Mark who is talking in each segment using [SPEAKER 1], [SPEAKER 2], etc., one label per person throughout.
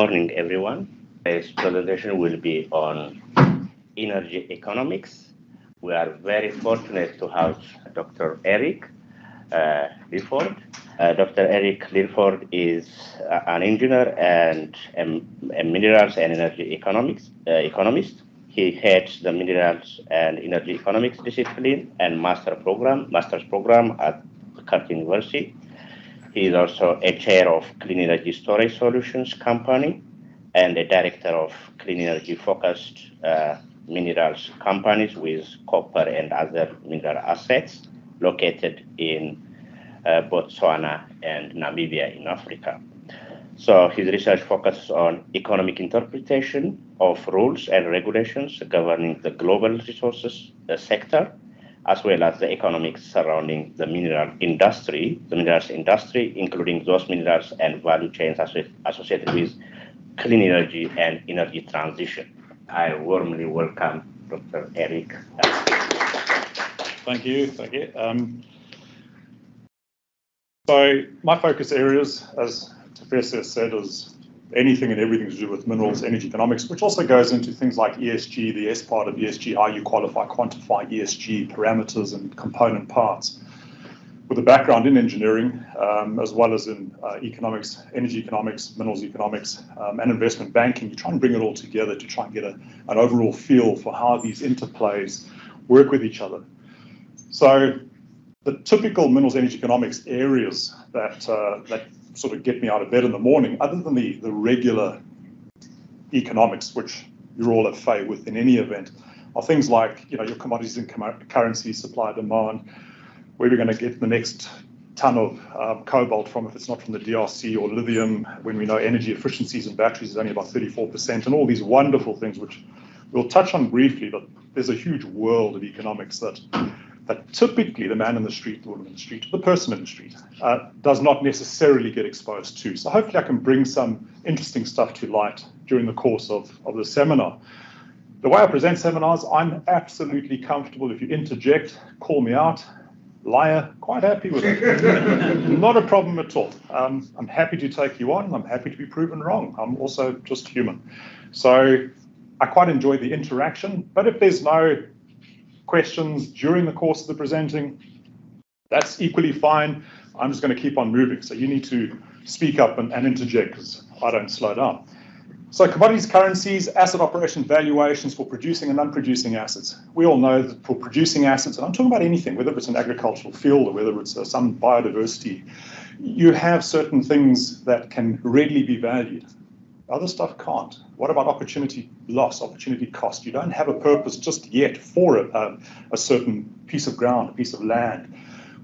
[SPEAKER 1] morning, everyone. This presentation will be on energy economics. We are very fortunate to have Dr. Eric uh, Lilford. Uh, Dr. Eric Lilford is uh, an engineer and a, a, minerals and energy economics uh, economist. He heads the minerals and energy economics discipline and master program, master's program at Curtin University. He is also a chair of Clean Energy Storage Solutions Company and a director of clean energy focused uh, minerals companies with copper and other mineral assets located in uh, Botswana and Namibia in Africa. So his research focuses on economic interpretation of rules and regulations governing the global resources the sector, as well as the economics surrounding the mineral industry, the minerals industry, including those minerals and value chains associated with clean energy and energy transition. I warmly welcome Dr. Eric.
[SPEAKER 2] Thank you. Thank you. Um, so my focus areas, as Professor said, is anything and everything to do with minerals, energy economics, which also goes into things like ESG, the S part of ESG, how you qualify, quantify ESG parameters and component parts. With a background in engineering, um, as well as in uh, economics, energy economics, minerals economics, um, and investment banking, you try and bring it all together to try and get a, an overall feel for how these interplays work with each other. So the typical minerals energy economics areas that uh, that sort of get me out of bed in the morning, other than the, the regular economics, which you're all at fay with in any event, are things like you know your commodities and currency, supply demand, where we're going to get the next ton of um, cobalt from if it's not from the DRC or lithium, when we know energy efficiencies in batteries is only about 34%, and all these wonderful things which we'll touch on briefly, but there's a huge world of economics that that typically the man in the street, the woman in the street, the person in the street uh, does not necessarily get exposed to. So hopefully I can bring some interesting stuff to light during the course of, of the seminar. The way I present seminars, I'm absolutely comfortable. If you interject, call me out. Liar, quite happy with it. not a problem at all. Um, I'm happy to take you on. I'm happy to be proven wrong. I'm also just human. So I quite enjoy the interaction. But if there's no questions during the course of the presenting, that's equally fine. I'm just going to keep on moving. So you need to speak up and, and interject because I don't slow down. So commodities, currencies, asset operation valuations for producing and unproducing assets. We all know that for producing assets, and I'm talking about anything, whether it's an agricultural field or whether it's uh, some biodiversity, you have certain things that can readily be valued. Other stuff can't. What about opportunity loss, opportunity cost? You don't have a purpose just yet for a, a certain piece of ground, a piece of land.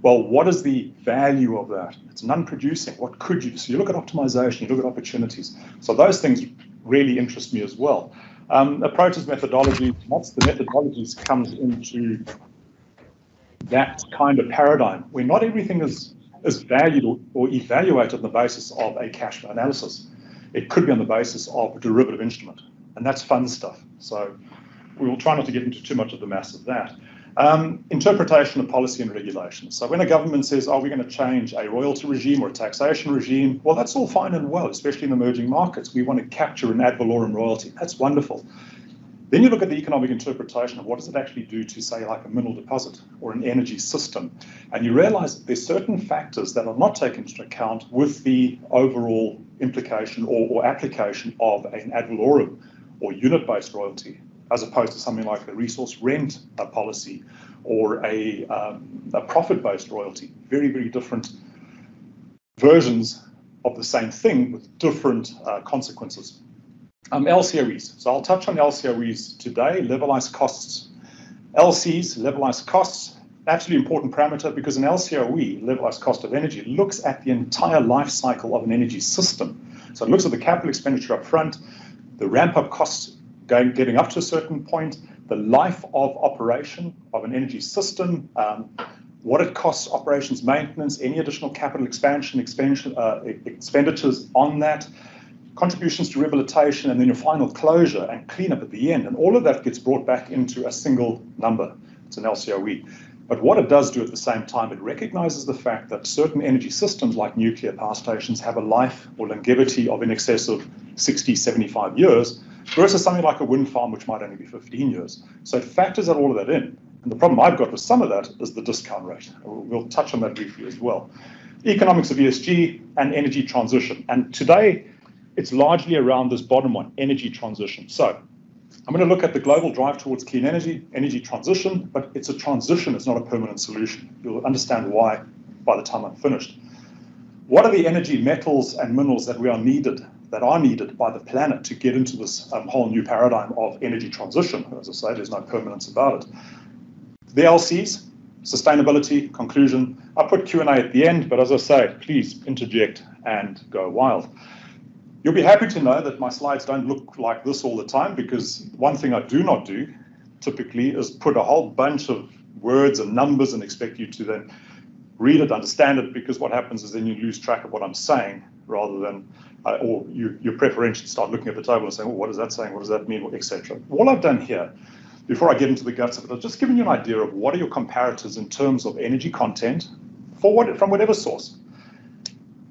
[SPEAKER 2] Well, what is the value of that? It's non-producing. What could you? do? So you look at optimization, you look at opportunities. So those things really interest me as well. Um, approaches methodology. Once the methodologies comes into that kind of paradigm, where not everything is is valued or, or evaluated on the basis of a cash flow analysis. It could be on the basis of a derivative instrument, and that's fun stuff. So we will try not to get into too much of the mass of that. Um, interpretation of policy and regulation. So when a government says, are we going to change a royalty regime or a taxation regime? Well, that's all fine and well, especially in emerging markets. We want to capture an ad valorem royalty. That's wonderful. Then you look at the economic interpretation of what does it actually do to, say, like a mineral deposit or an energy system, and you realize that there's certain factors that are not taken into account with the overall implication or, or application of an ad valorem or unit-based royalty, as opposed to something like a resource rent uh, policy or a, um, a profit-based royalty. Very, very different versions of the same thing with different uh, consequences. Um, LCOEs. So I'll touch on LCOEs today, levelized costs. LCs, levelized costs, absolutely important parameter because an LCOE, levelized cost of energy, looks at the entire life cycle of an energy system. So it looks at the capital expenditure up front, the ramp up costs going, getting up to a certain point, the life of operation of an energy system, um, what it costs operations maintenance, any additional capital expansion, expansion uh, expenditures on that, contributions to rehabilitation, and then your final closure and cleanup at the end. And all of that gets brought back into a single number. It's an LCOE. But what it does do at the same time, it recognizes the fact that certain energy systems like nuclear power stations have a life or longevity of in excess of 60, 75 years, versus something like a wind farm, which might only be 15 years. So it factors all of that in. And the problem I've got with some of that is the discount rate. We'll touch on that briefly as well. Economics of ESG and energy transition. And today, it's largely around this bottom one, energy transition. So I'm going to look at the global drive towards clean energy, energy transition, but it's a transition, it's not a permanent solution. You'll understand why by the time I'm finished. What are the energy metals and minerals that we are needed, that are needed by the planet to get into this um, whole new paradigm of energy transition? As I say, there's no permanence about it. The LCs, sustainability, conclusion. I put Q&A at the end, but as I say, please interject and go wild. You'll be happy to know that my slides don't look like this all the time because one thing I do not do typically is put a whole bunch of words and numbers and expect you to then read it, understand it, because what happens is then you lose track of what I'm saying rather than, uh, or you, you preferentially start looking at the table and saying, well, what is that saying? What does that mean? Etc. What I've done here, before I get into the guts of it, I've just given you an idea of what are your comparators in terms of energy content for what, from whatever source.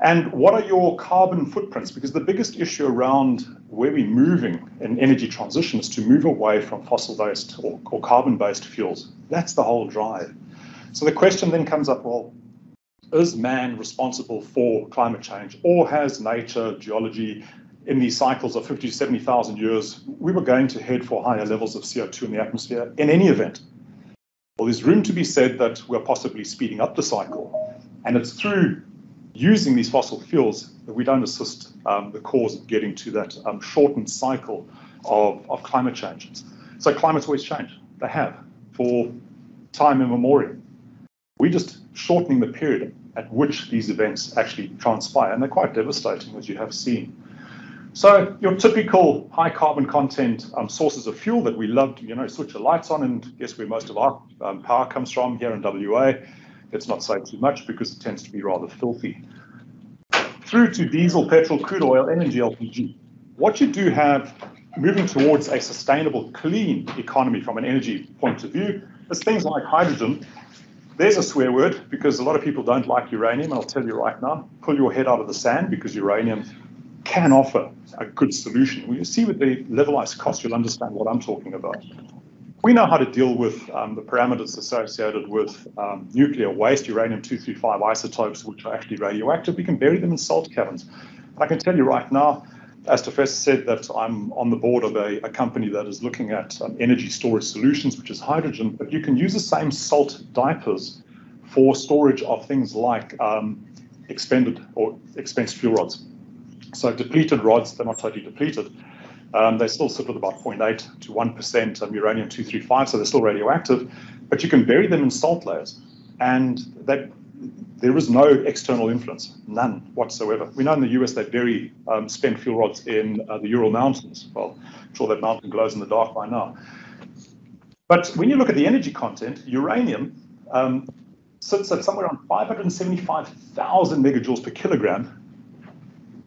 [SPEAKER 2] And what are your carbon footprints? Because the biggest issue around where we're moving in energy transition is to move away from fossil based or, or carbon based fuels. That's the whole drive. So the question then comes up well, is man responsible for climate change or has nature, geology, in these cycles of 50 to 70,000 years, we were going to head for higher levels of CO2 in the atmosphere in any event? Well, there's room to be said that we're possibly speeding up the cycle. And it's through using these fossil fuels, we don't assist um, the cause of getting to that um, shortened cycle of, of climate change. So climate's always changed. They have for time immemorial. We're just shortening the period at which these events actually transpire, and they're quite devastating, as you have seen. So your typical high carbon content um, sources of fuel that we love to, you know, switch the lights on and guess where most of our um, power comes from here in WA. Let's not say too much because it tends to be rather filthy. Through to diesel, petrol, crude oil, LNG, LPG. What you do have moving towards a sustainable, clean economy from an energy point of view is things like hydrogen. There's a swear word because a lot of people don't like uranium. I'll tell you right now, pull your head out of the sand because uranium can offer a good solution. When you see with the levelized cost, you'll understand what I'm talking about we know how to deal with um, the parameters associated with um, nuclear waste, uranium-235 isotopes, which are actually radioactive. We can bury them in salt caverns. I can tell you right now, as Professor said, that I'm on the board of a, a company that is looking at um, energy storage solutions, which is hydrogen, but you can use the same salt diapirs for storage of things like um, expended or expensed fuel rods. So depleted rods, they're not totally depleted, um, they still sit with about 0.8 to 1% um, uranium-235, so they're still radioactive, but you can bury them in salt layers, and there is no external influence, none whatsoever. We know in the US they bury um, spent fuel rods in uh, the Ural Mountains. Well, I'm sure that mountain glows in the dark by now. But when you look at the energy content, uranium um, sits at somewhere around 575,000 megajoules per kilogram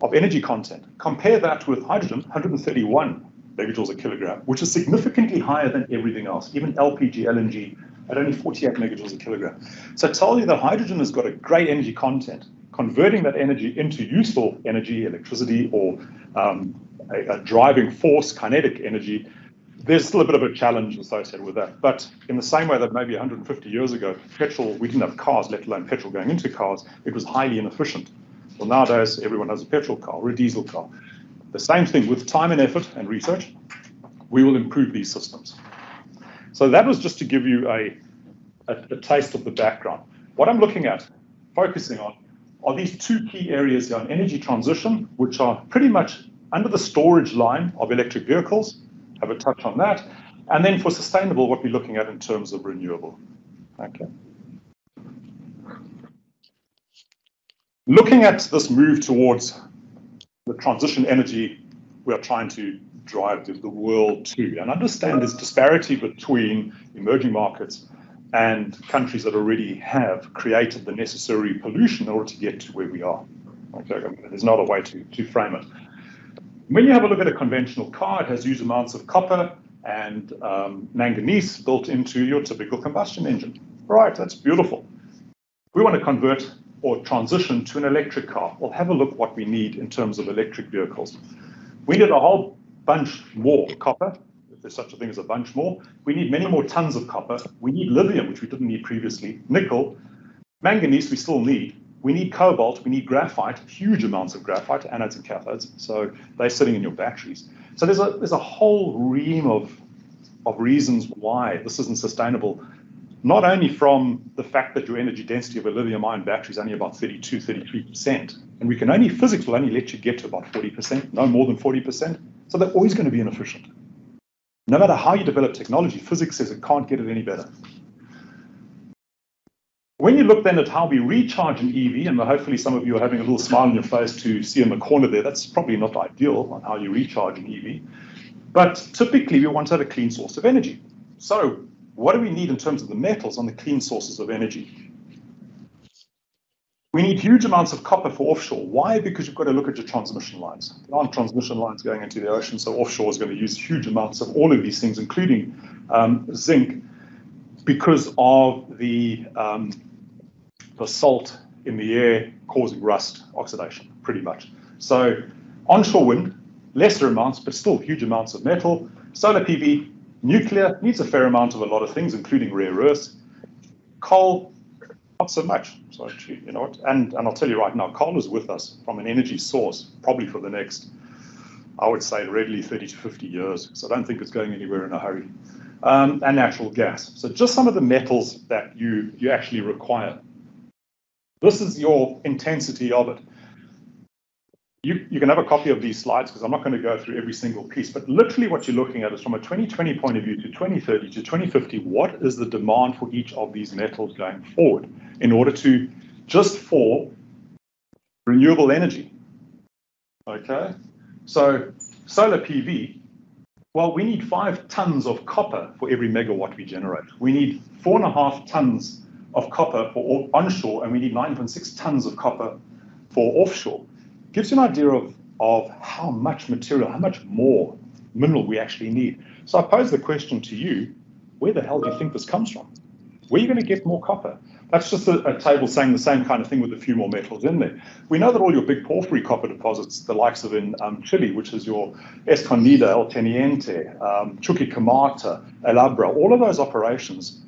[SPEAKER 2] of energy content. Compare that with hydrogen, 131 megajoules a kilogram, which is significantly higher than everything else, even LPG, LNG, at only 48 megajoules a kilogram. So tell you that hydrogen has got a great energy content. Converting that energy into useful energy, electricity, or um, a, a driving force, kinetic energy, there's still a bit of a challenge associated with that. But in the same way that maybe 150 years ago, petrol, we didn't have cars, let alone petrol going into cars, it was highly inefficient. Well, nowadays, everyone has a petrol car or a diesel car. The same thing with time and effort and research, we will improve these systems. So that was just to give you a, a, a taste of the background. What I'm looking at, focusing on, are these two key areas here on energy transition, which are pretty much under the storage line of electric vehicles, have a touch on that, and then for sustainable, what we're looking at in terms of renewable. Okay. Looking at this move towards the transition energy we are trying to drive the, the world to, and understand this disparity between emerging markets and countries that already have created the necessary pollution in order to get to where we are. Okay, there's not a way to, to frame it. When you have a look at a conventional car, it has huge amounts of copper and um, manganese built into your typical combustion engine. Right, that's beautiful. We want to convert or transition to an electric car. We'll have a look what we need in terms of electric vehicles. We need a whole bunch more copper, if there's such a thing as a bunch more. We need many more tons of copper. We need lithium, which we didn't need previously, nickel, manganese we still need. We need cobalt, we need graphite, huge amounts of graphite, anodes and cathodes. So they're sitting in your batteries. So there's a there's a whole ream of of reasons why this isn't sustainable not only from the fact that your energy density of a lithium ion battery is only about 32, 33%, and we can only, physics will only let you get to about 40%, no more than 40%, so they're always going to be inefficient. No matter how you develop technology, physics says it can't get it any better. When you look then at how we recharge an EV, and hopefully some of you are having a little smile on your face to see in the corner there, that's probably not ideal on how you recharge an EV. But typically we want to have a clean source of energy. So what do we need in terms of the metals on the clean sources of energy? We need huge amounts of copper for offshore. Why? Because you've got to look at your transmission lines. There aren't transmission lines going into the ocean, so offshore is going to use huge amounts of all of these things, including um, zinc, because of the, um, the salt in the air causing rust oxidation, pretty much. So onshore wind, lesser amounts, but still huge amounts of metal. Solar PV, Nuclear needs a fair amount of a lot of things, including rare earths. Coal, not so much. So you know what? And and I'll tell you right now, coal is with us from an energy source probably for the next, I would say, readily 30 to 50 years. So I don't think it's going anywhere in a hurry. Um, and natural gas. So just some of the metals that you you actually require. This is your intensity of it you, you can have a copy of these slides because I'm not going to go through every single piece, but literally what you're looking at is from a 2020 point of view to 2030 to 2050, what is the demand for each of these metals going forward in order to just for renewable energy? Okay, so solar PV, well, we need five tons of copper for every megawatt we generate. We need four and a half tons of copper for onshore, and we need 9.6 tons of copper for offshore gives you an idea of, of how much material, how much more mineral we actually need. So I pose the question to you, where the hell do you think this comes from? Where are you going to get more copper? That's just a, a, table saying the same kind of thing with a few more metals in there. We know that all your big porphyry copper deposits, the likes of in um, Chile, which is your Escondida, El Teniente, um, Chuquicamata, El Abra, all of those operations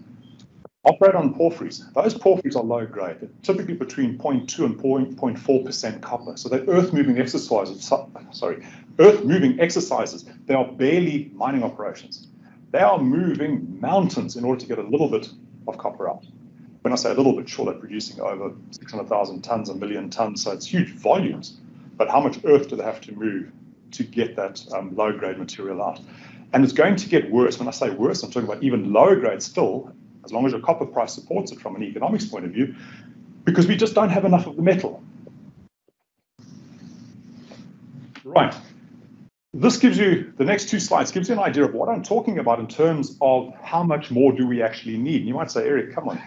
[SPEAKER 2] operate on porphyries. Those porphyries are low grade, They're typically between 0.2 and 0.4% copper. So they're earth moving exercises. Sorry, earth moving exercises. They are barely mining operations. They are moving mountains in order to get a little bit of copper out. When I say a little bit, sure, they're producing over 600,000 tons, a million tons, so it's huge volumes. But how much earth do they have to move to get that um, low grade material out? And it's going to get worse. When I say worse, I'm talking about even lower grade still as long as your copper price supports it from an economics point of view, because we just don't have enough of the metal. Right. This gives you, the next two slides, gives you an idea of what I'm talking about in terms of how much more do we actually need. And you might say, Eric, come on,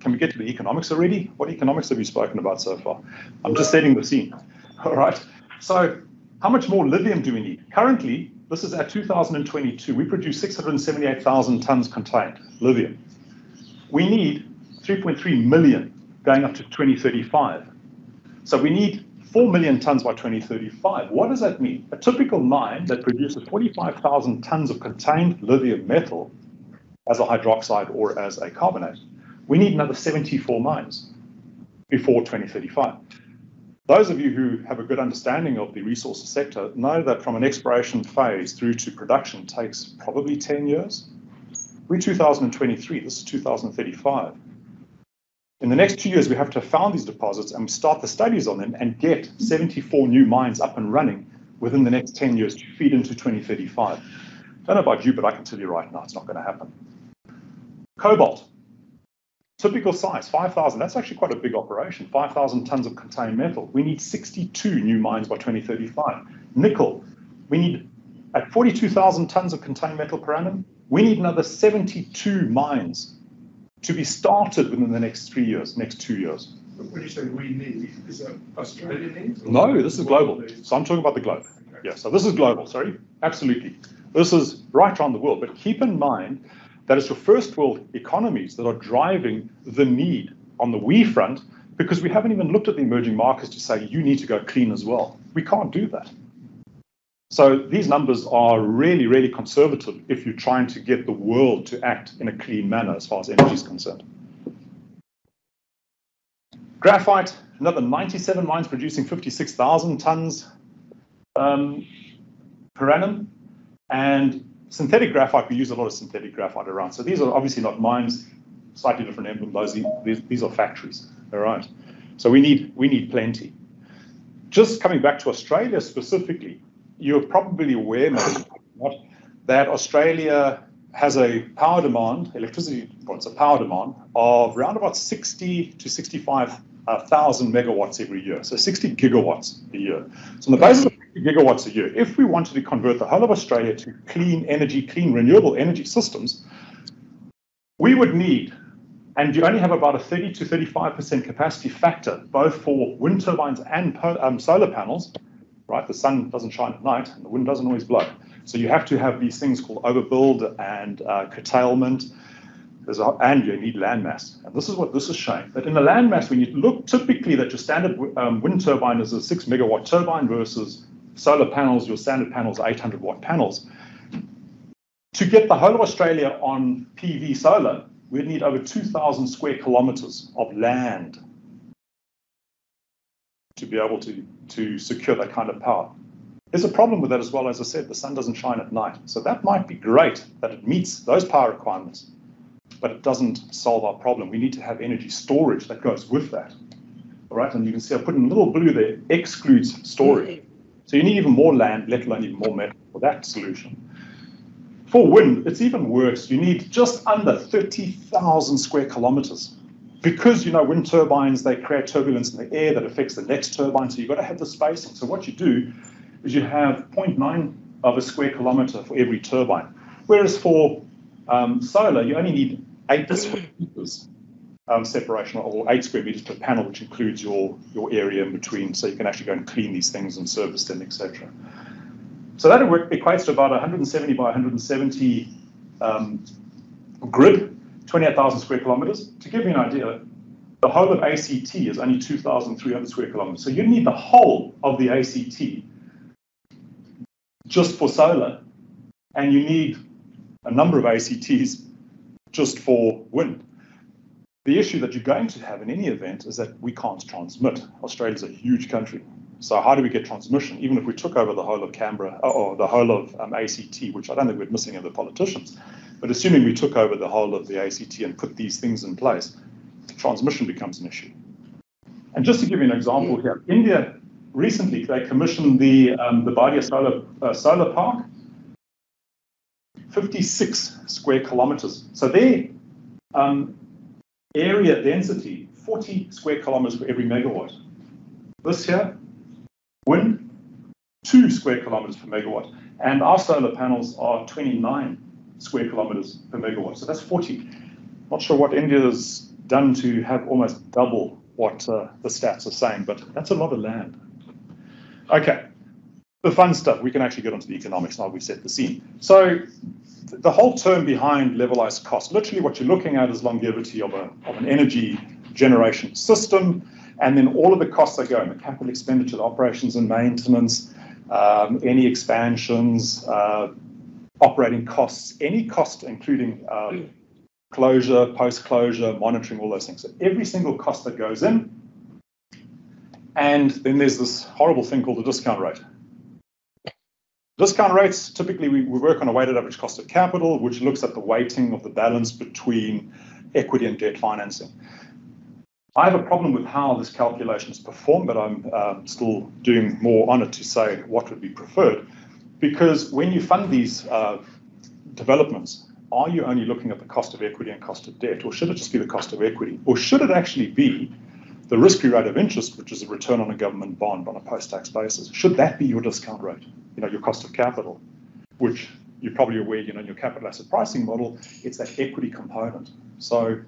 [SPEAKER 2] can we get to the economics already? What economics have you spoken about so far? I'm just setting the scene. All right. So how much more lithium do we need? Currently, this is at 2022, we produce 678,000 tons contained lithium we need 3.3 million going up to 2035. So we need 4 million tons by 2035. What does that mean? A typical mine that produces 45,000 tons of contained lithium metal as a hydroxide or as a carbonate, we need another 74 mines before 2035. Those of you who have a good understanding of the resources sector know that from an exploration phase through to production takes probably 10 years. We're 2023, this is 2035. In the next two years, we have to found these deposits and start the studies on them and get 74 new mines up and running within the next 10 years to feed into 2035. I Don't know about you, but I can tell you right now, it's not going to happen. Cobalt, typical size, 5,000. That's actually quite a big operation, 5,000 tons of contained metal. We need 62 new mines by 2035. Nickel, we need at 42,000 tons of contained metal per annum, we need another 72 mines to be started within the next three years, next two years.
[SPEAKER 3] When you say we need, is that Australia needs?
[SPEAKER 2] No, this is global. So I'm talking about the globe. Okay. Yeah, so this is global, sorry. Absolutely. This is right around the world. But keep in mind, that it's your first world economies that are driving the need on the we front because we haven't even looked at the emerging markets to say you need to go clean as well. We can't do that. So these numbers are really, really conservative if you're trying to get the world to act in a clean manner as far as energy is concerned. Graphite, another 97 mines producing 56,000 tons um, per annum. And synthetic graphite, we use a lot of synthetic graphite around. So these are obviously not mines, slightly different emblem. Those these, these are factories. All right. So we need we need plenty. Just coming back to Australia specifically, you're probably aware, maybe not, that Australia has a power demand, electricity, well, it's a power demand of around about 60 to 65,000 uh, megawatts every year, so 60 gigawatts a year. So on the basis of 60 gigawatts a year, if we wanted to convert the whole of Australia to clean energy, clean renewable energy systems, we would need, and you only have about a 30 to 35% capacity factor, both for wind turbines and um, solar panels, right? The sun doesn't shine at night and the wind doesn't always blow. So you have to have these things called overbuild and uh, curtailment a, and you need landmass. And this is what this is showing. That in the landmass, when you look typically that your standard um, wind turbine is a six megawatt turbine versus solar panels, your standard panels are 800 watt panels. To get the whole of Australia on PV solar, we'd need over 2,000 square kilometers of land to be able to, to secure that kind of power. There's a problem with that as well. As I said, the sun doesn't shine at night. So that might be great that it meets those power requirements but it doesn't solve our problem. We need to have energy storage that goes with that. All right, and you can see I put in a little blue there, excludes storage. Mm-hmm. So you need even more land, let alone even more metal for that solution. For wind, it's even worse. You need just under 30,000 square kilometers. Because, you know, wind turbines, they create turbulence in the air that affects the next turbine, so you've got to have the spacing. So what you do is you have 0.9 of a square kilometer for every turbine. Whereas for um, solar, you only need eight square meters um, separation or eight square meters per panel, which includes your, your area in between, so you can actually go and clean these things and service them, etc. So that equates to about 170 by 170 um, grid, 28,000 square kilometers. To give you an idea, the whole of ACT is only 2,300 square kilometers. So you need the whole of the ACT just for solar, and you need a number of ACTs just for wind. The issue that you're going to have in any event is that we can't transmit. Australia's a huge country. So how do we get transmission? Even if we took over the whole of Canberra uh, or the whole of um, ACT, which I don't think we're missing any politicians, but assuming we took over the whole of the ACT and put these things in place, transmission becomes an issue. And just to give you an example here, India recently they commissioned the um, the Bhadla Solar uh, Solar Park, 56 square kilometers. So their um, area density, 40 square kilometers for every megawatt. This here, wind, 2 square kilometers per megawatt. And our solar panels are 29 square kilometers per megawatt. So that's 40. Not sure what India has done to have almost double what uh, the stats are saying, but that's a lot of land. Okay, the fun stuff, we can actually get onto the economics now we set the scene. So the whole term behind levelized cost, literally what you're looking at is longevity of, a, of an energy generation system, and then all of the costs that go in, the capital expenditure, the operations and maintenance, um, any expansions, uh, operating costs, any cost, including uh, closure, post-closure, monitoring, all those things. So every single cost that goes in, and then there's this horrible thing called the discount rate. Discount rates, typically we, we work on a weighted average cost of capital, which looks at the weighting of the balance between equity and debt financing. I have a problem with how this calculation is performed, but I'm uh, still doing more on it to say what would be preferred. Because when you fund these uh, developments, are you only looking at the cost of equity and cost of debt, or should it just be the cost of equity? Or should it actually be the risk-free rate of interest, which is a return on a government bond on a post-tax basis? Should that be your discount rate? you know, your cost of capital, which you're probably aware, you know, in your capital asset pricing model, it's that equity component. So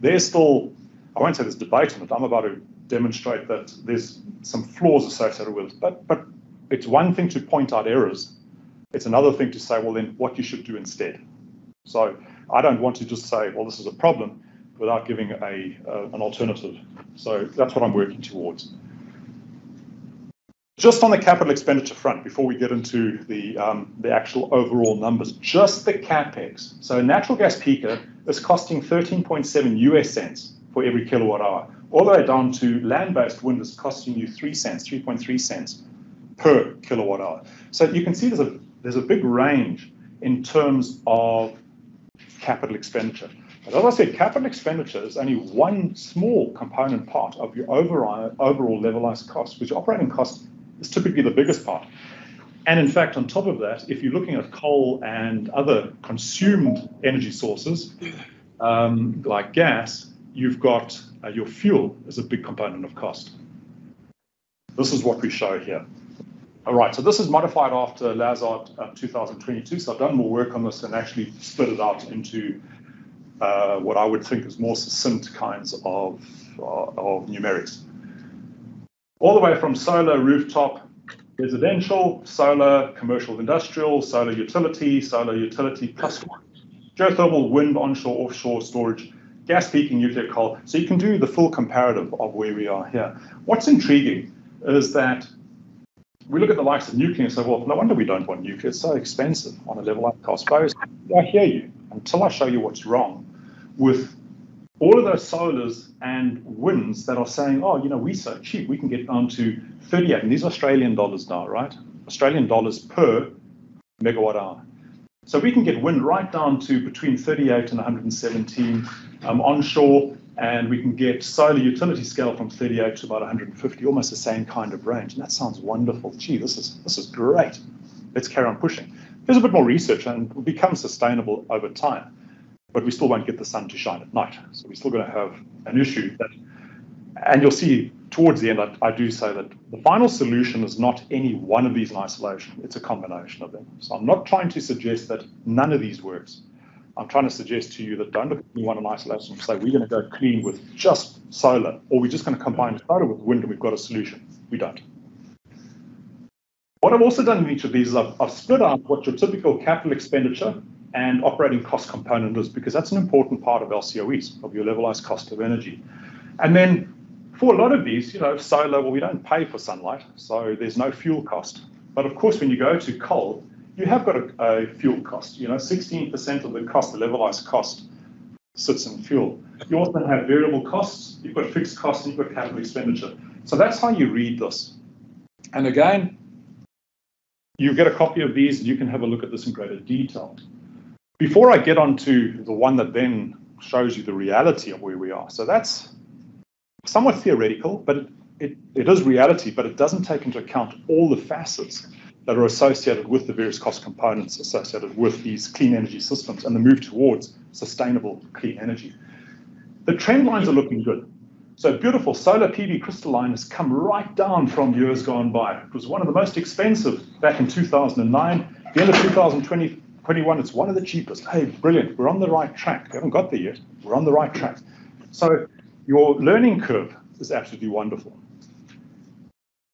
[SPEAKER 2] there's still, Say there's debate on it. I'm about to demonstrate that there's some flaws associated with it. But, but it's one thing to point out errors. It's another thing to say, well, then what you should do instead. So I don't want to just say, well, this is a problem without giving a, uh, an alternative. So that's what I'm working towards. Just on the capital expenditure front, before we get into the, um, the actual overall numbers, just the capex. So natural gas peaker is costing 13.7 US cents for every kilowatt hour, all the way down to land-based wind is costing you 3 cents, 3.3 cents per kilowatt hour. So you can see there's a, there's a big range in terms of capital expenditure. But as I said, capital expenditure is only one small component part of your overall, overall levelized cost, which operating cost is typically the biggest part. And in fact, on top of that, if you're looking at coal and other consumed energy sources, um, like gas, you've got uh, your fuel is a big component of cost. This is what we show here. All right, so this is modified after Lazard uh, 2022. So I've done more work on this and actually split it out into uh, what I would think is more succinct kinds of, uh, of numerics. All the way from solar rooftop residential, solar commercial industrial, solar utility, solar utility plus geothermal, wind, onshore, offshore storage, gas peaking, nuclear coal. So you can do the full comparative of where we are here. What's intriguing is that we look at the likes of nuclear and say, well, no wonder we don't want nuclear. It's so expensive on a level like cost base. I hear you until I show you what's wrong with all of those solars and winds that are saying, oh, you know, we're so cheap, we can get down to 38, and these are Australian dollars now, right? Australian dollars per megawatt hour. So we can get wind right down to between 38 and 117 um, onshore, and we can get solar utility scale from 38 to about 150, almost the same kind of range. And that sounds wonderful. Gee, this is this is great. Let's carry on pushing. There's a bit more research and will become sustainable over time, but we still won't get the sun to shine at night. So we're still going to have an issue that, and you'll see towards the end, I, I, do say that the final solution is not any one of these in isolation. It's a combination of them. So I'm not trying to suggest that none of these works. I'm trying to suggest to you that don't look at any one in isolation and say we're going to go clean with just solar, or we're just going to combine solar with wind and we've got a solution. We don't. What I've also done in each of these is I've, I've split out what your typical capital expenditure and operating cost component is, because that's an important part of LCOEs, of your levelized cost of energy. And then for a lot of these, you know, solar, well, we don't pay for sunlight, so there's no fuel cost. But of course, when you go to coal, you have got a, a fuel cost. You know, 16% of the cost, the levelized cost, sits in fuel. You also have variable costs, you've got fixed costs, and you've got capital expenditure. So that's how you read this. And again, you get a copy of these and you can have a look at this in greater detail. Before I get on to the one that then shows you the reality of where we are. So that's somewhat theoretical, but it, it, it is reality, but it doesn't take into account all the facets that are associated with the various cost components associated with these clean energy systems and the move towards sustainable clean energy. The trend lines are looking good. So beautiful solar PV crystalline has come right down from years gone by. It was one of the most expensive back in 2009. The end of 2021, it's one of the cheapest. Hey, brilliant. We're on the right track. We haven't got there yet. We're on the right track. So your learning curve is absolutely wonderful.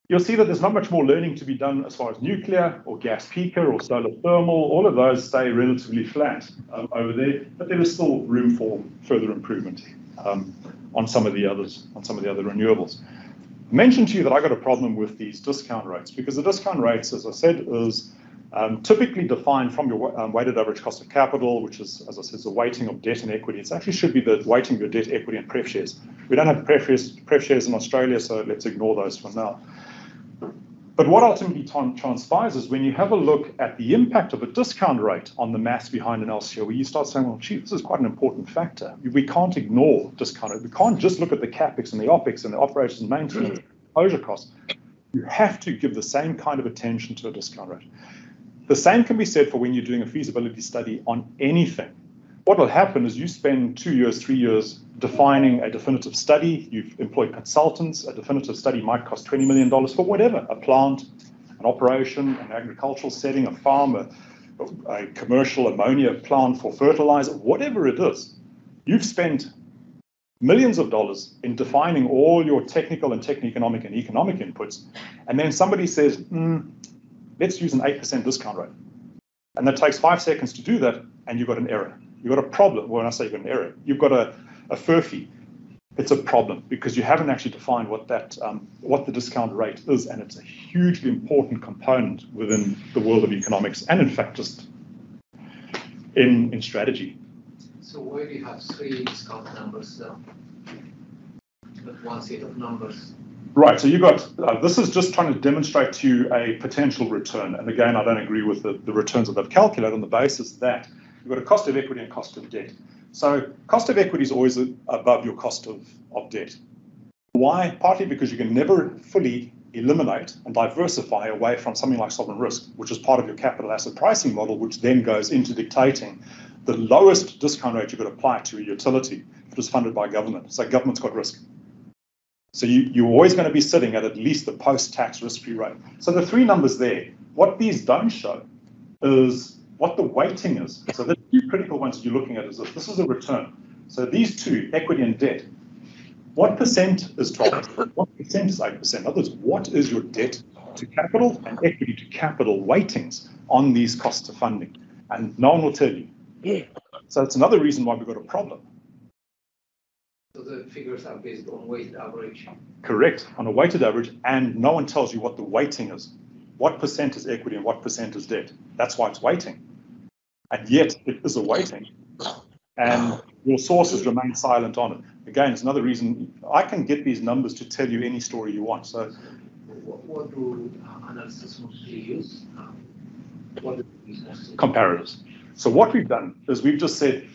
[SPEAKER 2] You'll see that there's not much more learning to be done as far as nuclear or gas peaker or solar thermal. All of those stay relatively flat um, over there, but there is still room for further improvement um, on some of the others, on some of the other renewables. I mentioned to you that I got a problem with these discount rates because the discount rates, as I said, is um, typically defined from your um, weighted average cost of capital, which is, as I said, the weighting of debt and equity. It actually should be the weighting of your debt, equity, and pref shares. We don't have pref shares, pref shares in Australia, so let's ignore those for now. But what ultimately transpires is when you have a look at the impact of a discount rate on the mass behind an LCOE, you start saying, well, gee, this is quite an important factor. We can't ignore discount rate. We can't just look at the capex and the opex and the operations and maintenance closure costs. You have to give the same kind of attention to a discount rate. The same can be said for when you're doing a feasibility study on anything what will happen is you spend two years, three years defining a definitive study. You've employed consultants. A definitive study might cost $20 million for whatever a plant, an operation, an agricultural setting, a farm, a, a commercial ammonia plant for fertilizer, whatever it is. You've spent millions of dollars in defining all your technical and techno-economic and economic inputs, and then somebody says, mm, let's use an 8% discount rate. And that takes five seconds to do that, and you've got an error You've got a problem. Well, when I say you've got an error, you've got a, a furphy. It's a problem because you haven't actually defined what that um, what the discount rate is, and it's a hugely important component within the world of economics, and in fact, just in in strategy.
[SPEAKER 4] So why do you have three discount numbers now? With one set of numbers?
[SPEAKER 2] Right, so you got, uh, this is just trying to demonstrate to you a potential return. And again, I don't agree with the, the returns that they've calculated on the basis that you've got a cost of equity and cost of debt. So cost of equity is always above your cost of, of debt. Why? Partly because you can never fully eliminate and diversify away from something like sovereign risk, which is part of your capital asset pricing model, which then goes into dictating the lowest discount rate you could apply to a utility it was funded by government. So government's got risk. So you, you're always going to be sitting at at least the post-tax risk-free rate. So the three numbers there, what these don't show is what the weighting is. So the two critical ones you're looking at is this. This is a return. So these two, equity and debt, what percent is 12? What percent is 8%? In other words, what is your debt to capital and equity to capital weightings on these costs of funding? And no one will tell you.
[SPEAKER 1] Yeah.
[SPEAKER 2] So it's another reason why we've got a problem.
[SPEAKER 4] So the figures are based on weighted average.
[SPEAKER 2] Correct, on a weighted average, and no one tells you what the weighting is. What percent is equity and what percent is debt? That's why it's weighting. And yet it is a weighting. And your sources remain silent on it. Again, it's another reason I can get these numbers to tell you any story you want. So
[SPEAKER 4] What, what do analysts mostly use? Um, what do these mostly?
[SPEAKER 2] comparatives. So what we've done is we've just said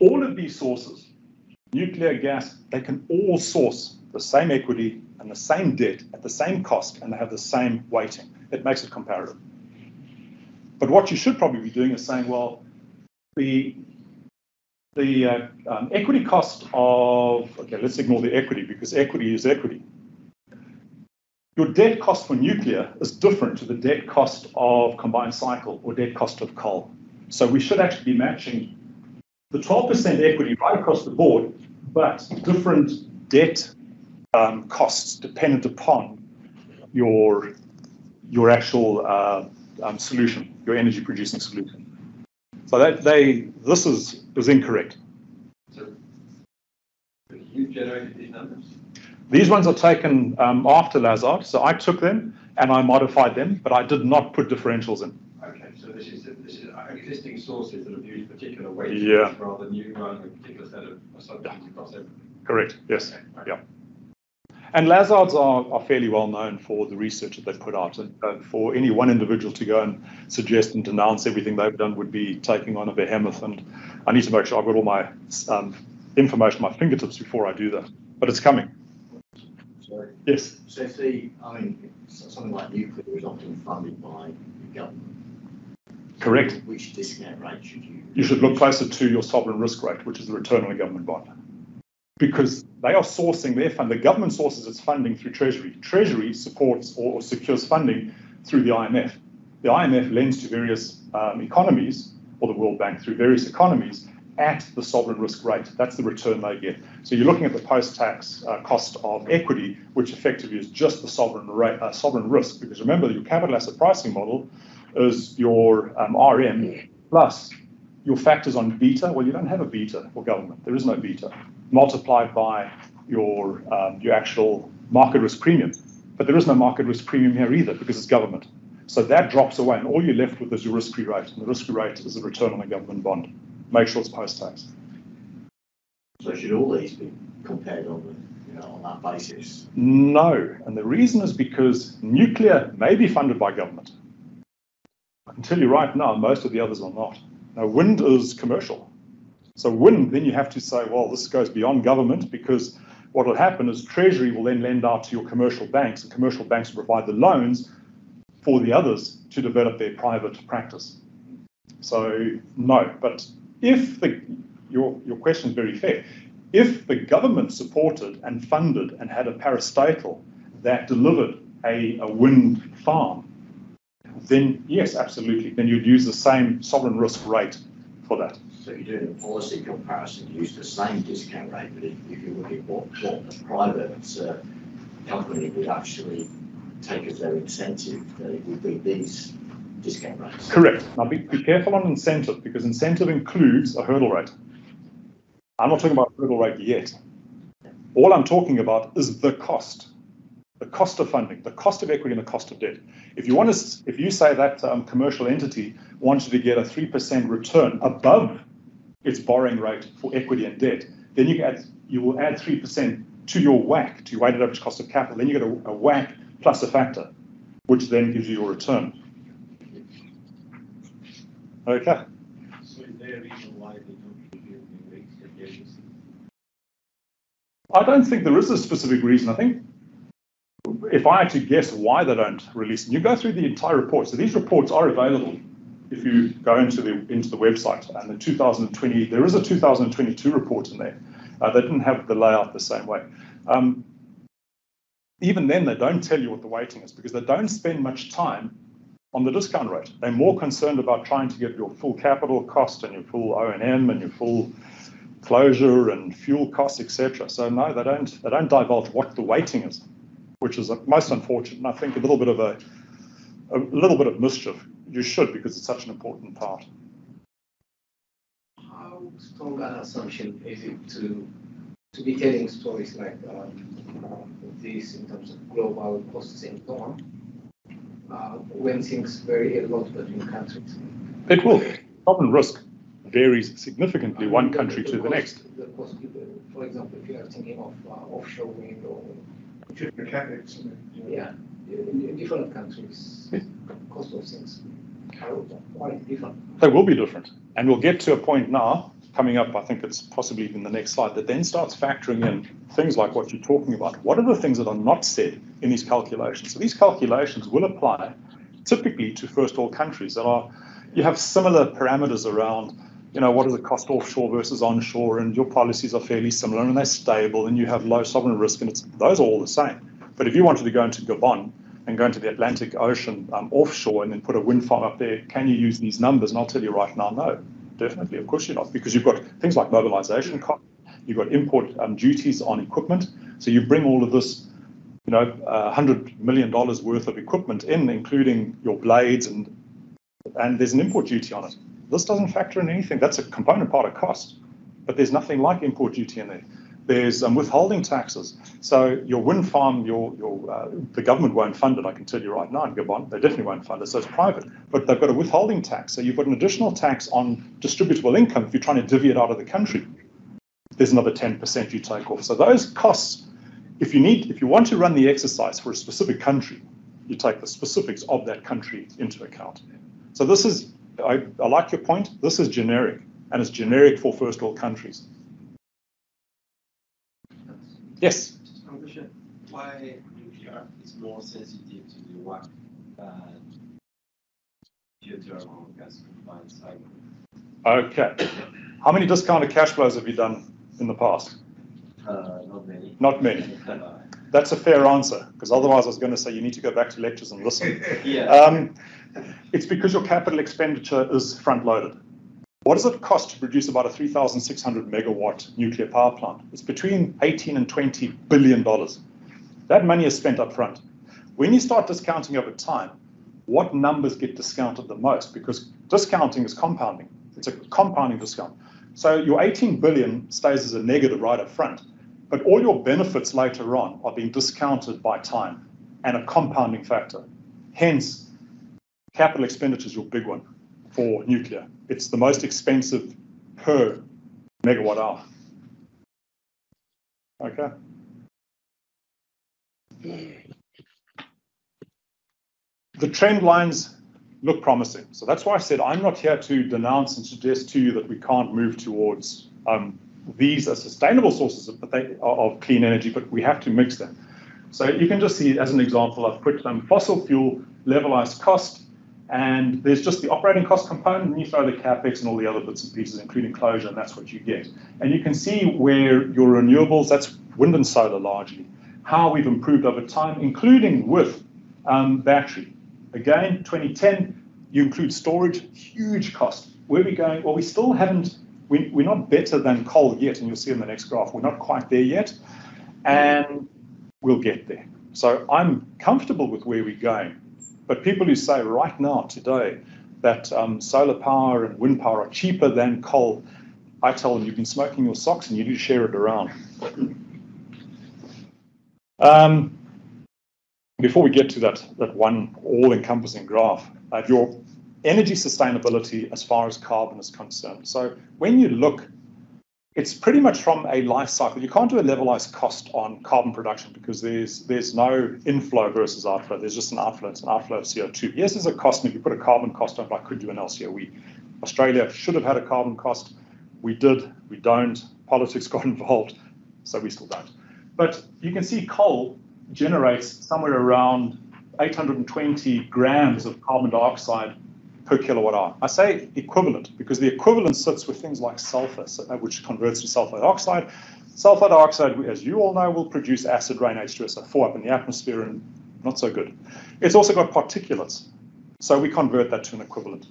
[SPEAKER 2] all of these sources, nuclear, gas, they can all source the same equity and the same debt at the same cost, and they have the same weighting. It makes it comparative. But what you should probably be doing is saying, well, the the uh, um, equity cost of okay, let's ignore the equity because equity is equity. Your debt cost for nuclear is different to the debt cost of combined cycle or debt cost of coal. So we should actually be matching the 12% equity right across the board, but different debt um, costs dependent upon your your actual uh, um, solution, your energy producing solution. So that they this is is incorrect.
[SPEAKER 5] So you generated these numbers?
[SPEAKER 2] These ones are taken um, after Lazard, so I took them and I modified them, but I did not put differentials in.
[SPEAKER 5] Okay, so this is, this is existing sources that have used particular weights
[SPEAKER 2] Yeah.
[SPEAKER 5] rather than you running a particular set of assumptions across everything.
[SPEAKER 2] Correct. Yes.
[SPEAKER 5] Okay, right.
[SPEAKER 2] Yeah. And Lazards are, are fairly well known for the research that they put out. And uh, for any one individual to go and suggest and denounce everything they've done would be taking on a behemoth. And I need to make sure I've got all my um, information at my fingertips before I do that. But it's coming.
[SPEAKER 6] So,
[SPEAKER 2] Yes.
[SPEAKER 6] so if the, I mean, something like nuclear is often funded by the government.
[SPEAKER 2] Correct.
[SPEAKER 6] Which discount rate should you?
[SPEAKER 2] You should look closer to your sovereign risk rate, which is the return on a government bond. Because they are sourcing their fund. The government sources its funding through Treasury. Treasury supports or secures funding through the IMF. The IMF lends to various um, economies, or the World Bank through various economies, at the sovereign risk rate. That's the return they get. So you're looking at the post-tax uh, cost of equity, which effectively is just the sovereign rate, uh, sovereign risk. Because remember, your capital asset pricing model is your um, RM plus your factors on beta. Well, you don't have a beta for government. There is no beta multiplied by your um, your actual market risk premium. But there is no market risk premium here either because it's government. So that drops away, and all you're left with is your risk-free rate. And the risk-free rate is the return on a government bond. Make sure it's post-tax.
[SPEAKER 6] So should all these be compared on the, you know, on that basis?
[SPEAKER 2] No, and the reason is because nuclear may be funded by government. I can tell you right now, most of the others are not. Now, wind is commercial. So, wind, then you have to say, well, this goes beyond government because what will happen is Treasury will then lend out to your commercial banks, and commercial banks will provide the loans for the others to develop their private practice. So, no, but if the, your, your question is very fair, if the government supported and funded and had a parastatal that delivered a, a wind farm, then yes, absolutely. Then you'd use the same sovereign risk rate for that.
[SPEAKER 6] So you're doing a policy comparison, you use the same discount rate, but if, if you look at what, what the private uh, company would actually take as their incentive, then it would be these discount rates.
[SPEAKER 2] Correct. Now be, be careful on incentive because incentive includes a hurdle rate. I'm not talking about hurdle rate yet. All I'm talking about is the cost, the cost of funding, the cost of equity, and the cost of debt. If you want to, if you say that um, commercial entity wanted to get a three percent return above its borrowing rate for equity and debt, then you add, you will add three percent to your WACC, to your weighted average cost of capital. Then you get a, a WACC plus a factor, which then gives you your return. Okay.
[SPEAKER 5] So is there a reason why they don't review the rates that they're using?
[SPEAKER 2] I don't think there is a specific reason. I think if I had to guess why they don't release them, you go through the entire report. So these reports are available if you go into the into the website. And the 2020, there is a 2022 report in there. Uh, they didn't have the layout the same way. Um, even then, they don't tell you what the weighting is because they don't spend much time on the discount rate. They're more concerned about trying to get your full capital cost and your full O&M and your full closure and fuel costs, etc. So no, they don't. They don't divulge what the weighting is, which is most unfortunate. And I think a little bit of a a little bit of mischief. You should because it's such an important part.
[SPEAKER 4] How strong an assumption is it to, to be telling stories like um, this in terms of global costs and so on, uh, when things vary a lot between countries?
[SPEAKER 2] It will. Sovereign risk varies significantly one country
[SPEAKER 4] the
[SPEAKER 2] to the next.
[SPEAKER 4] The cost, for example, if you are thinking of uh, offshore wind or,
[SPEAKER 3] Mechanics, I mean,
[SPEAKER 4] yeah, in in different countries,
[SPEAKER 2] Yeah.
[SPEAKER 4] cost of things are quite different.
[SPEAKER 2] They will be different. And we'll get to a point now, coming up, I think it's possibly even the next slide, that then starts factoring in things like what you're talking about. What are the things that are not said in these calculations? So these calculations will apply typically to first world countries that are, you have similar parameters around, you know, what does cost offshore versus onshore, and your policies are fairly similar and they're stable and you have low sovereign risk, and it's those are all the same. But if you wanted to go into Gabon and go into the Atlantic Ocean um, offshore and then put a wind farm up there, can you use these numbers? And I'll tell you right now, no, definitely, of course you're not, because you've got things like mobilization costs, you've got import um, duties on equipment. So you bring all of this, you know, uh, hundred million dollars worth of equipment in, including your blades, and and there's an import duty on it. This doesn't factor in anything. That's a component part of cost, but there's nothing like import duty in there. There's um, withholding taxes. So your wind farm, your your uh, the government won't fund it. I can tell you right now in Gabon, they definitely won't fund it. So it's private, but they've got a withholding tax. So you've got an additional tax on distributable income if you're trying to divvy it out of the country. There's another 10% you take off. So those costs, if you need, if you want to run the exercise for a specific country, you take the specifics of that country into account. So this is, I, I like your point. This is generic, and it's generic for first world countries. Yes.
[SPEAKER 5] Just one question, why nuclear is more sensitive to the WACC than geothermal gas combined cycle?
[SPEAKER 2] Okay. How many discounted cash flows have you done in the past?
[SPEAKER 5] Uh, not many.
[SPEAKER 2] Not many. That's a fair answer, because otherwise I was going to say you need to go back to lectures and listen.
[SPEAKER 5] Yeah.
[SPEAKER 2] Um, it's because your capital expenditure is front loaded. What does it cost to produce about a 3,600 megawatt nuclear power plant? It's between 18 and 20 billion dollars. That money is spent up front. When you start discounting over time, what numbers get discounted the most? Because discounting is compounding. It's a compounding discount. So your 18 billion stays as a negative right up front, but all your benefits later on are being discounted by time and a compounding factor. Hence, capital expenditure is your big one for nuclear. It's the most expensive per megawatt hour. Okay. The trend lines look promising. So that's why I said I'm not here to denounce and suggest to you that we can't move towards um, these are sustainable sources of, of clean energy, but we have to mix them. So you can just see, as an example, I've put um, fossil fuel levelized cost, and there's just the operating cost component, and you throw the capex and all the other bits and pieces, including closure, and that's what you get. And you can see where your renewables, that's wind and solar largely, how we've improved over time, including with um, battery. Again, 2010, you include storage, huge cost. Where are we going? Well, we still haven't, we, we're not better than coal yet, and you'll see in the next graph, we're not quite there yet, and we'll get there. So I'm comfortable with where we're going, But people who say right now, today, that um, solar power and wind power are cheaper than coal, I tell them you've been smoking your socks and you need to share it around. Um, before we get to that, that one all-encompassing graph, uh, your energy sustainability as far as carbon is concerned. So when you look, it's pretty much from a life cycle. You can't do a levelized cost on carbon production because there's there's no inflow versus outflow. There's just an outflow. It's an outflow of CO2. Yes, there's a cost, and if you put a carbon cost on I could do an LCO. We Australia should have had a carbon cost. We did. We don't. Politics got involved, so we still don't. But you can see coal generates somewhere around 820 grams of carbon dioxide per kilowatt hour. I say equivalent because the equivalent sits with things like sulfur, uh, which converts to sulfur dioxide. Sulfur dioxide, as you all know, will produce acid rain H2SO4 up in the atmosphere and not so good. It's also got particulates, so we convert that to an equivalent.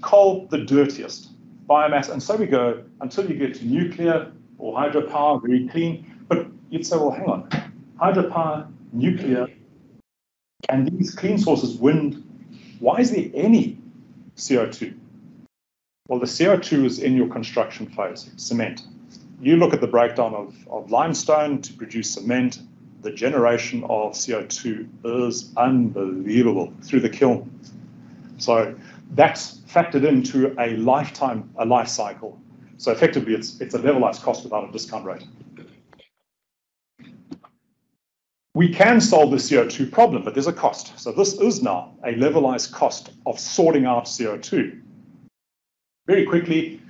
[SPEAKER 2] Coal, the dirtiest. Biomass, and so we go until you get to nuclear or hydropower, very clean. But you'd say, well, hang on, hydropower, nuclear, and these clean sources, wind, why is there any CO2? Well, the CO2 is in your construction phase, cement. You look at the breakdown of, of limestone to produce cement, the generation of CO2 is unbelievable through the kiln. So that's factored into a lifetime, a life cycle. So effectively, it's, it's a levelized cost without a discount rate. We can solve the CO2 problem, but there's a cost. So this is now a levelized cost of sorting out CO2. Very quickly,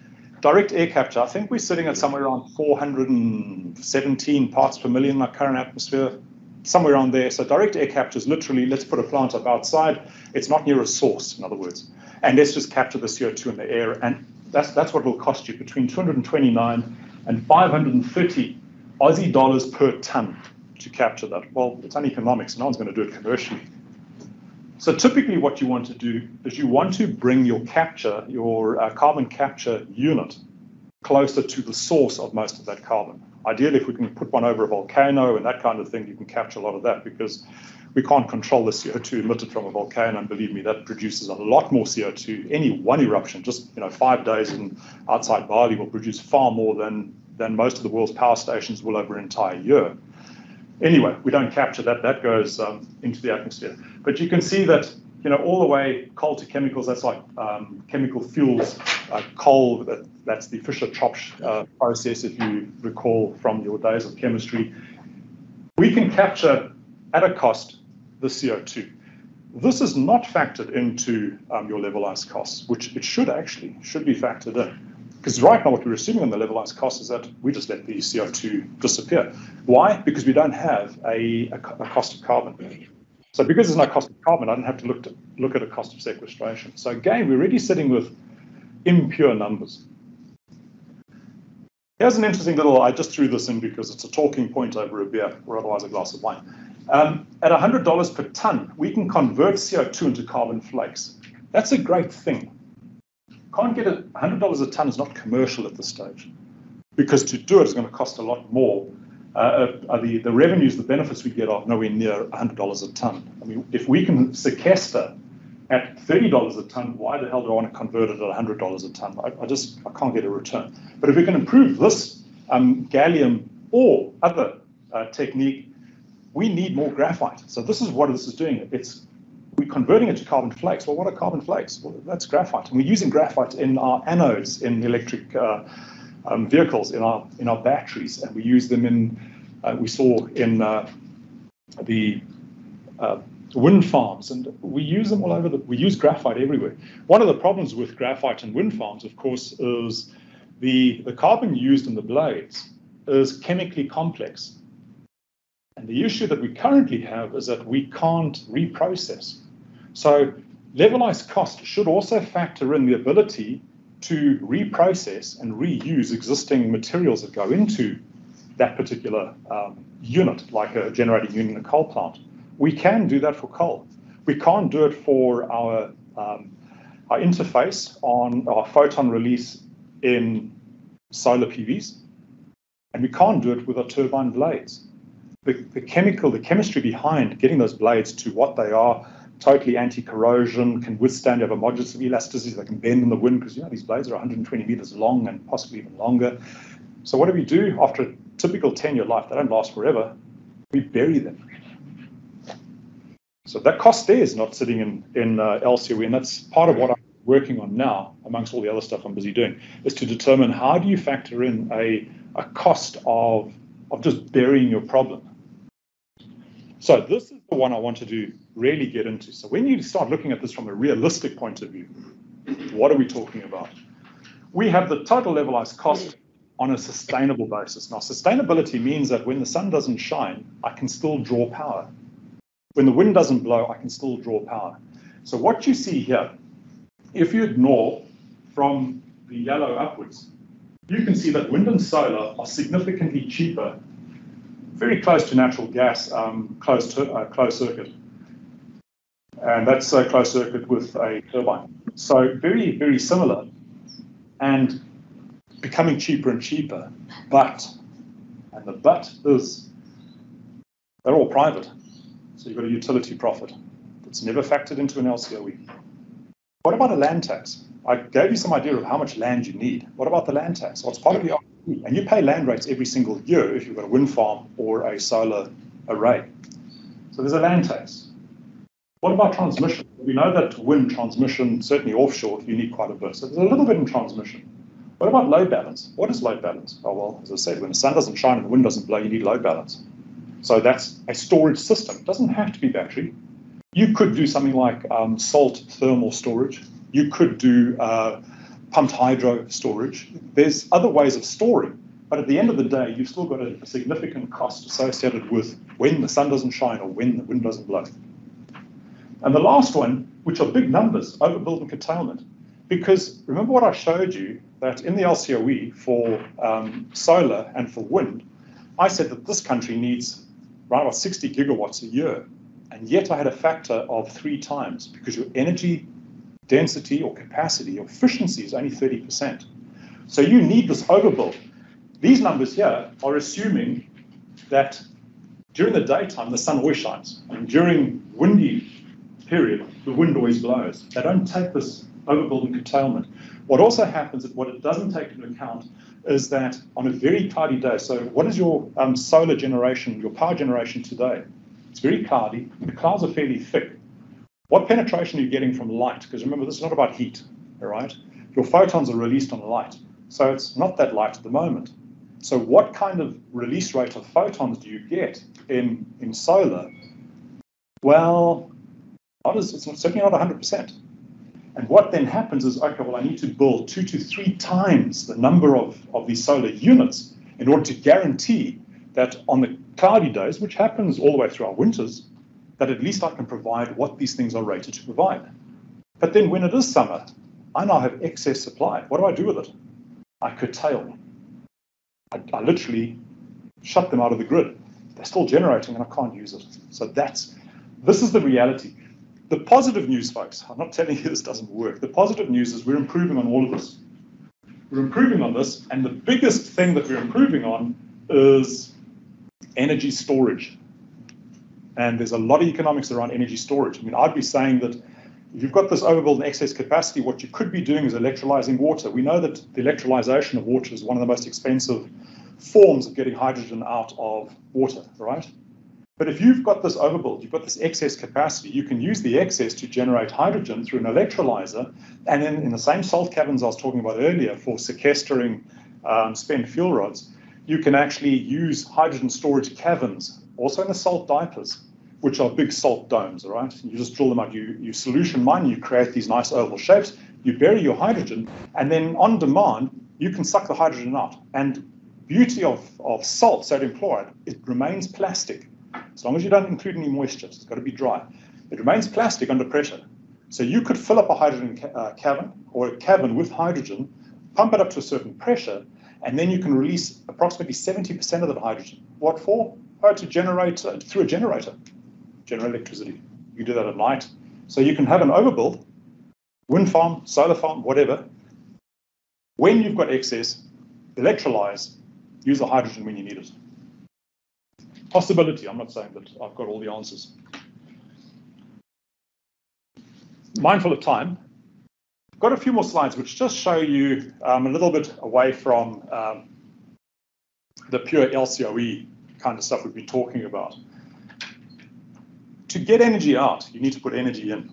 [SPEAKER 2] direct air capture, I think we're sitting at somewhere around 417 parts per million in our current atmosphere, somewhere around there. So direct air capture is literally, let's put a plant up outside. It's not near a source, in other words. And let's just capture the CO2 in the air. And that's, that's what will cost you between 229 and 530 Aussie dollars per ton to capture that? Well, it's uneconomics. No one's going to do it commercially. So typically what you want to do is you want to bring your capture, your uh, carbon capture unit closer to the source of most of that carbon. Ideally, if we can put one over a volcano and that kind of thing, you can capture a lot of that because we can't control the CO2 emitted from a volcano. And believe me, that produces a lot more CO2. Any one eruption, just you know, five days in outside Bali will produce far more than, than most of the world's power stations will over an entire year. Anyway, we don't capture that. That goes um, into the atmosphere. But you can see that, you know, all the way coal to chemicals, that's like um, chemical fuels. Uh, coal, that, that's the Fischer-Tropsch uh, process, if you recall from your days of chemistry. We can capture at a cost the CO2. This is not factored into um, your levelized costs, which it should actually, should be factored in. Because right now, what we're assuming on the levelized cost is that we just let the CO2 disappear. Why? Because we don't have a, a, a cost of carbon. So because there's no cost of carbon, I don't have to look, to look at a cost of sequestration. So again, we're already sitting with impure numbers. Here's an interesting little, I just threw this in because it's a talking point over a beer or otherwise a glass of wine. Um, at $100 per ton, we can convert CO2 into carbon flakes. That's a great thing can't get a $100 a ton is not commercial at this stage because to do it is going to cost a lot more. Uh, uh, the, the revenues, the benefits we get are nowhere near $100 a ton. I mean, if we can sequester at $30 a ton, why the hell do I want to convert it at $100 a ton? I, I just I can't get a return. But if we can improve this um, gallium or other uh, technique, we need more graphite. So this is what this is doing. It's we're converting it to carbon flakes. Well, what are carbon flakes? Well, that's graphite. And we're using graphite in our anodes in electric uh, um, vehicles, in our in our batteries, and we use them in. Uh, we saw in uh, the uh, wind farms, and we use them all over. The, we use graphite everywhere. One of the problems with graphite and wind farms, of course, is the the carbon used in the blades is chemically complex. And the issue that we currently have is that we can't reprocess. So levelized cost should also factor in the ability to reprocess and reuse existing materials that go into that particular um, unit, like a generating unit in a coal plant. We can do that for coal. We can't do it for our, um, our interface on our photon release in solar PVs, and we can't do it with our turbine blades. The, the chemical, the chemistry behind getting those blades to what they are totally anti-corrosion, can withstand, have a modulus of elasticity, they can bend in the wind because you know these blades are 120 meters long and possibly even longer. So what do we do after a typical 10-year life? They don't last forever. We bury them. So that cost there is not sitting in, in uh, LCOE, and that's part of what I'm working on now, amongst all the other stuff I'm busy doing, is to determine how do you factor in a, a cost of, of just burying your problem. So this is the one I wanted to really get into. So when you start looking at this from a realistic point of view, what are we talking about? We have the total levelized cost on a sustainable basis. Now, sustainability means that when the sun doesn't shine, I can still draw power. When the wind doesn't blow, I can still draw power. So what you see here, if you ignore from the yellow upwards, you can see that wind and solar are significantly cheaper, very close to natural gas, um, closed, uh, closed circuit. And that's a closed circuit with a turbine. So very, very similar and becoming cheaper and cheaper. But, and the but is, they're all private. So you've got a utility profit that's never factored into an LCOE. What about a land tax? I gave you some idea of how much land you need. What about the land tax? What's part of the? And you pay land rates every single year if you've got a wind farm or a solar array. So there's a land tax. What about transmission? We know that wind transmission, certainly offshore, you need quite a bit. So there's a little bit in transmission. What about load balance? What is load balance? Oh, well, as I said, when the sun doesn't shine and the wind doesn't blow, you need load balance. So that's a storage system. It doesn't have to be battery. You could do something like um, salt thermal storage. You could do uh, pumped hydro storage. There's other ways of storing, but at the end of the day, you've still got a, a significant cost associated with when the sun doesn't shine or when the wind doesn't blow. And the last one, which are big numbers, overbuild and curtailment. Because remember what I showed you, that in the LCOE for um, solar and for wind, I said that this country needs around about 60 gigawatts a year. And yet I had a factor of three times because your energy density or capacity or efficiency is only 30%. So you need this overbuild. These numbers here are assuming that during the daytime, the sun always shines. And during windy period, the wind always blows. They don't take this overbuild and curtailment. What also happens what it doesn't take into account is that on a very cloudy day, so what is your um, solar generation, your power generation today? It's very cloudy, the clouds are fairly thick. What penetration are you getting from light? Because remember, this is not about heat, all right? Your photons are released on light, so it's not that light at the moment. So what kind of release rate of photons do you get in, in solar? Well, not as, it's certainly not 100%. And what then happens is, okay, well, I need to build two to three times the number of, of these solar units in order to guarantee that on the cloudy days, which happens all the way through our winters, that at least I can provide what these things are rated to provide. But then when it is summer, I now have excess supply. What do I do with it? I curtail. I, I literally shut them out of the grid. They're still generating and I can't use it. So that's this is the reality. The positive news, folks, I'm not telling you this doesn't work. The positive news is we're improving on all of this. We're improving on this, and the biggest thing that we're improving on is energy storage. And there's a lot of economics around energy storage. I mean, I'd be saying that if you've got this overbuild and excess capacity, what you could be doing is electrolyzing water. We know that the electrolyzation of water is one of the most expensive forms of getting hydrogen out of water, right? But if you've got this overbuild, you've got this excess capacity, you can use the excess to generate hydrogen through an electrolyzer. And then in the same salt caverns I was talking about earlier for sequestering um, spent fuel rods, you can actually use hydrogen storage caverns, also in the salt diapirs, which are big salt domes, all right? You just drill them out, you, you solution mine, you create these nice oval shapes, you bury your hydrogen, and then on demand, you can suck the hydrogen out. And beauty of, of salt, sodium chloride, it remains plastic as long as you don't include any moisture, it's got to be dry. It remains plastic under pressure. So you could fill up a hydrogen ca uh, cavern or a cavern with hydrogen, pump it up to a certain pressure, and then you can release approximately 70% of that hydrogen. What for? Oh, to generate uh, through a generator, generate electricity. You do that at night. So you can have an overbuild, wind farm, solar farm, whatever. When you've got excess, electrolyze, use the hydrogen when you need it possibility. I'm not saying that I've got all the answers. mindful of time, got a few more slides which just show you um, a little bit away from um, the pure LCOE kind of stuff we've been talking about. To get energy out, you need to put energy in.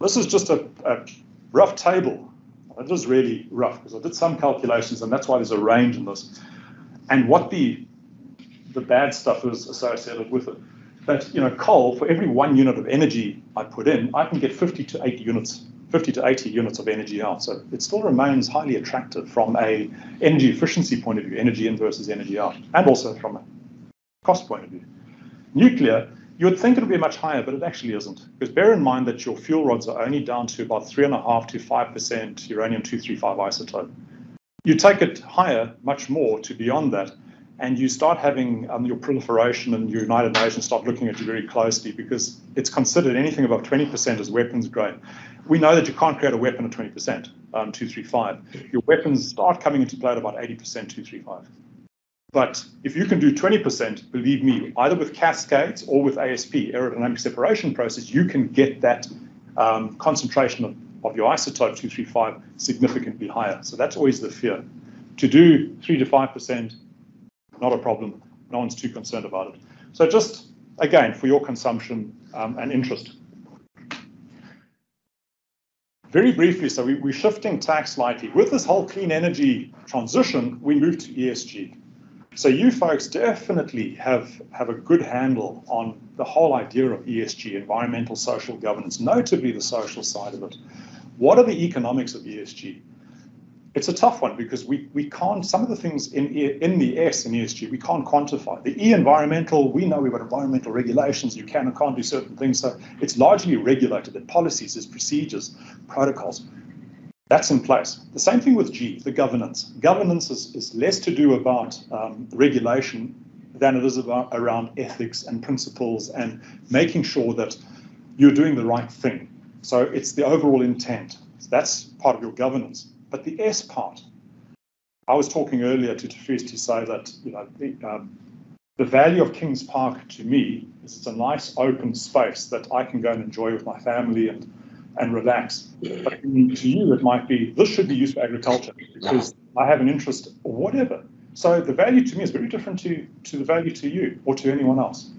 [SPEAKER 2] This is just a, a rough table. It is really rough because I did some calculations and that's why there's a range in this. And what the the bad stuff is associated with it. But you know, coal, for every one unit of energy I put in, I can get 50 to 80 units 50 to 80 units of energy out. So it still remains highly attractive from a energy efficiency point of view, energy in versus energy out, and also from a cost point of view. Nuclear, you would think it would be much higher, but it actually isn't. Because bear in mind that your fuel rods are only down to about 3.5 to 5% uranium-235 isotope. You take it higher, much more, to beyond that, and you start having um, your proliferation and your United Nations start looking at you very closely because it's considered anything above 20% as weapons grade. We know that you can't create a weapon at 20%, um, 235. Your weapons start coming into play at about 80%, 235. But if you can do 20%, believe me, either with cascades or with ASP, aerodynamic separation process, you can get that um, concentration of, of your isotope 235 significantly higher. So that's always the fear. To do 3 to 5%, not a problem. No one's too concerned about it. So just, again, for your consumption um, and interest. Very briefly, so we, we're shifting tack slightly. With this whole clean energy transition, we move to ESG. So you folks definitely have, have a good handle on the whole idea of ESG, environmental social governance, notably the social side of it. What are the economics of ESG? it's a tough one because we, we can't, some of the things in, in the S in ESG, we can't quantify. The E environmental, we know we've got environmental regulations, you can and can't do certain things. So it's largely regulated. The policies, there's procedures, protocols. That's in place. The same thing with G, the governance. Governance is, is less to do about um, regulation than it is about around ethics and principles and making sure that you're doing the right thing. So it's the overall intent. That's part of your governance. But the S part, I was talking earlier to Tafis to say that you know the, um, the value of Kings Park to me is it's a nice open space that I can go and enjoy with my family and and relax. But to you, it might be this should be used for agriculture because I have an interest or whatever. So the value to me is very different to, to the value to you or to anyone else.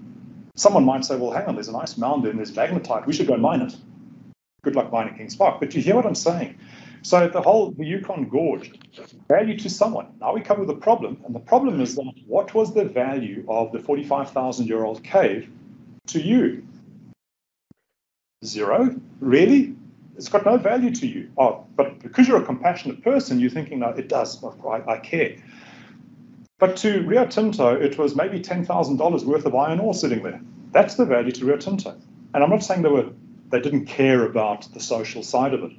[SPEAKER 2] Someone might say, well, hang on, there's a nice mound there and there's magnetite. We should go mine it. Good luck mining Kings Park. But you hear what I'm saying? So the whole the Juukan Gorge, value to someone. Now we come with a problem, and the problem is that what was the value of the 45,000 year old cave to you? Zero? Really? It's got no value to you. Oh, but because you're a compassionate person, you're thinking, no, it does. I, I care. But to Rio Tinto, it was maybe $10,000 worth of iron ore sitting there. That's the value to Rio Tinto. And I'm not saying they were they didn't care about the social side of it.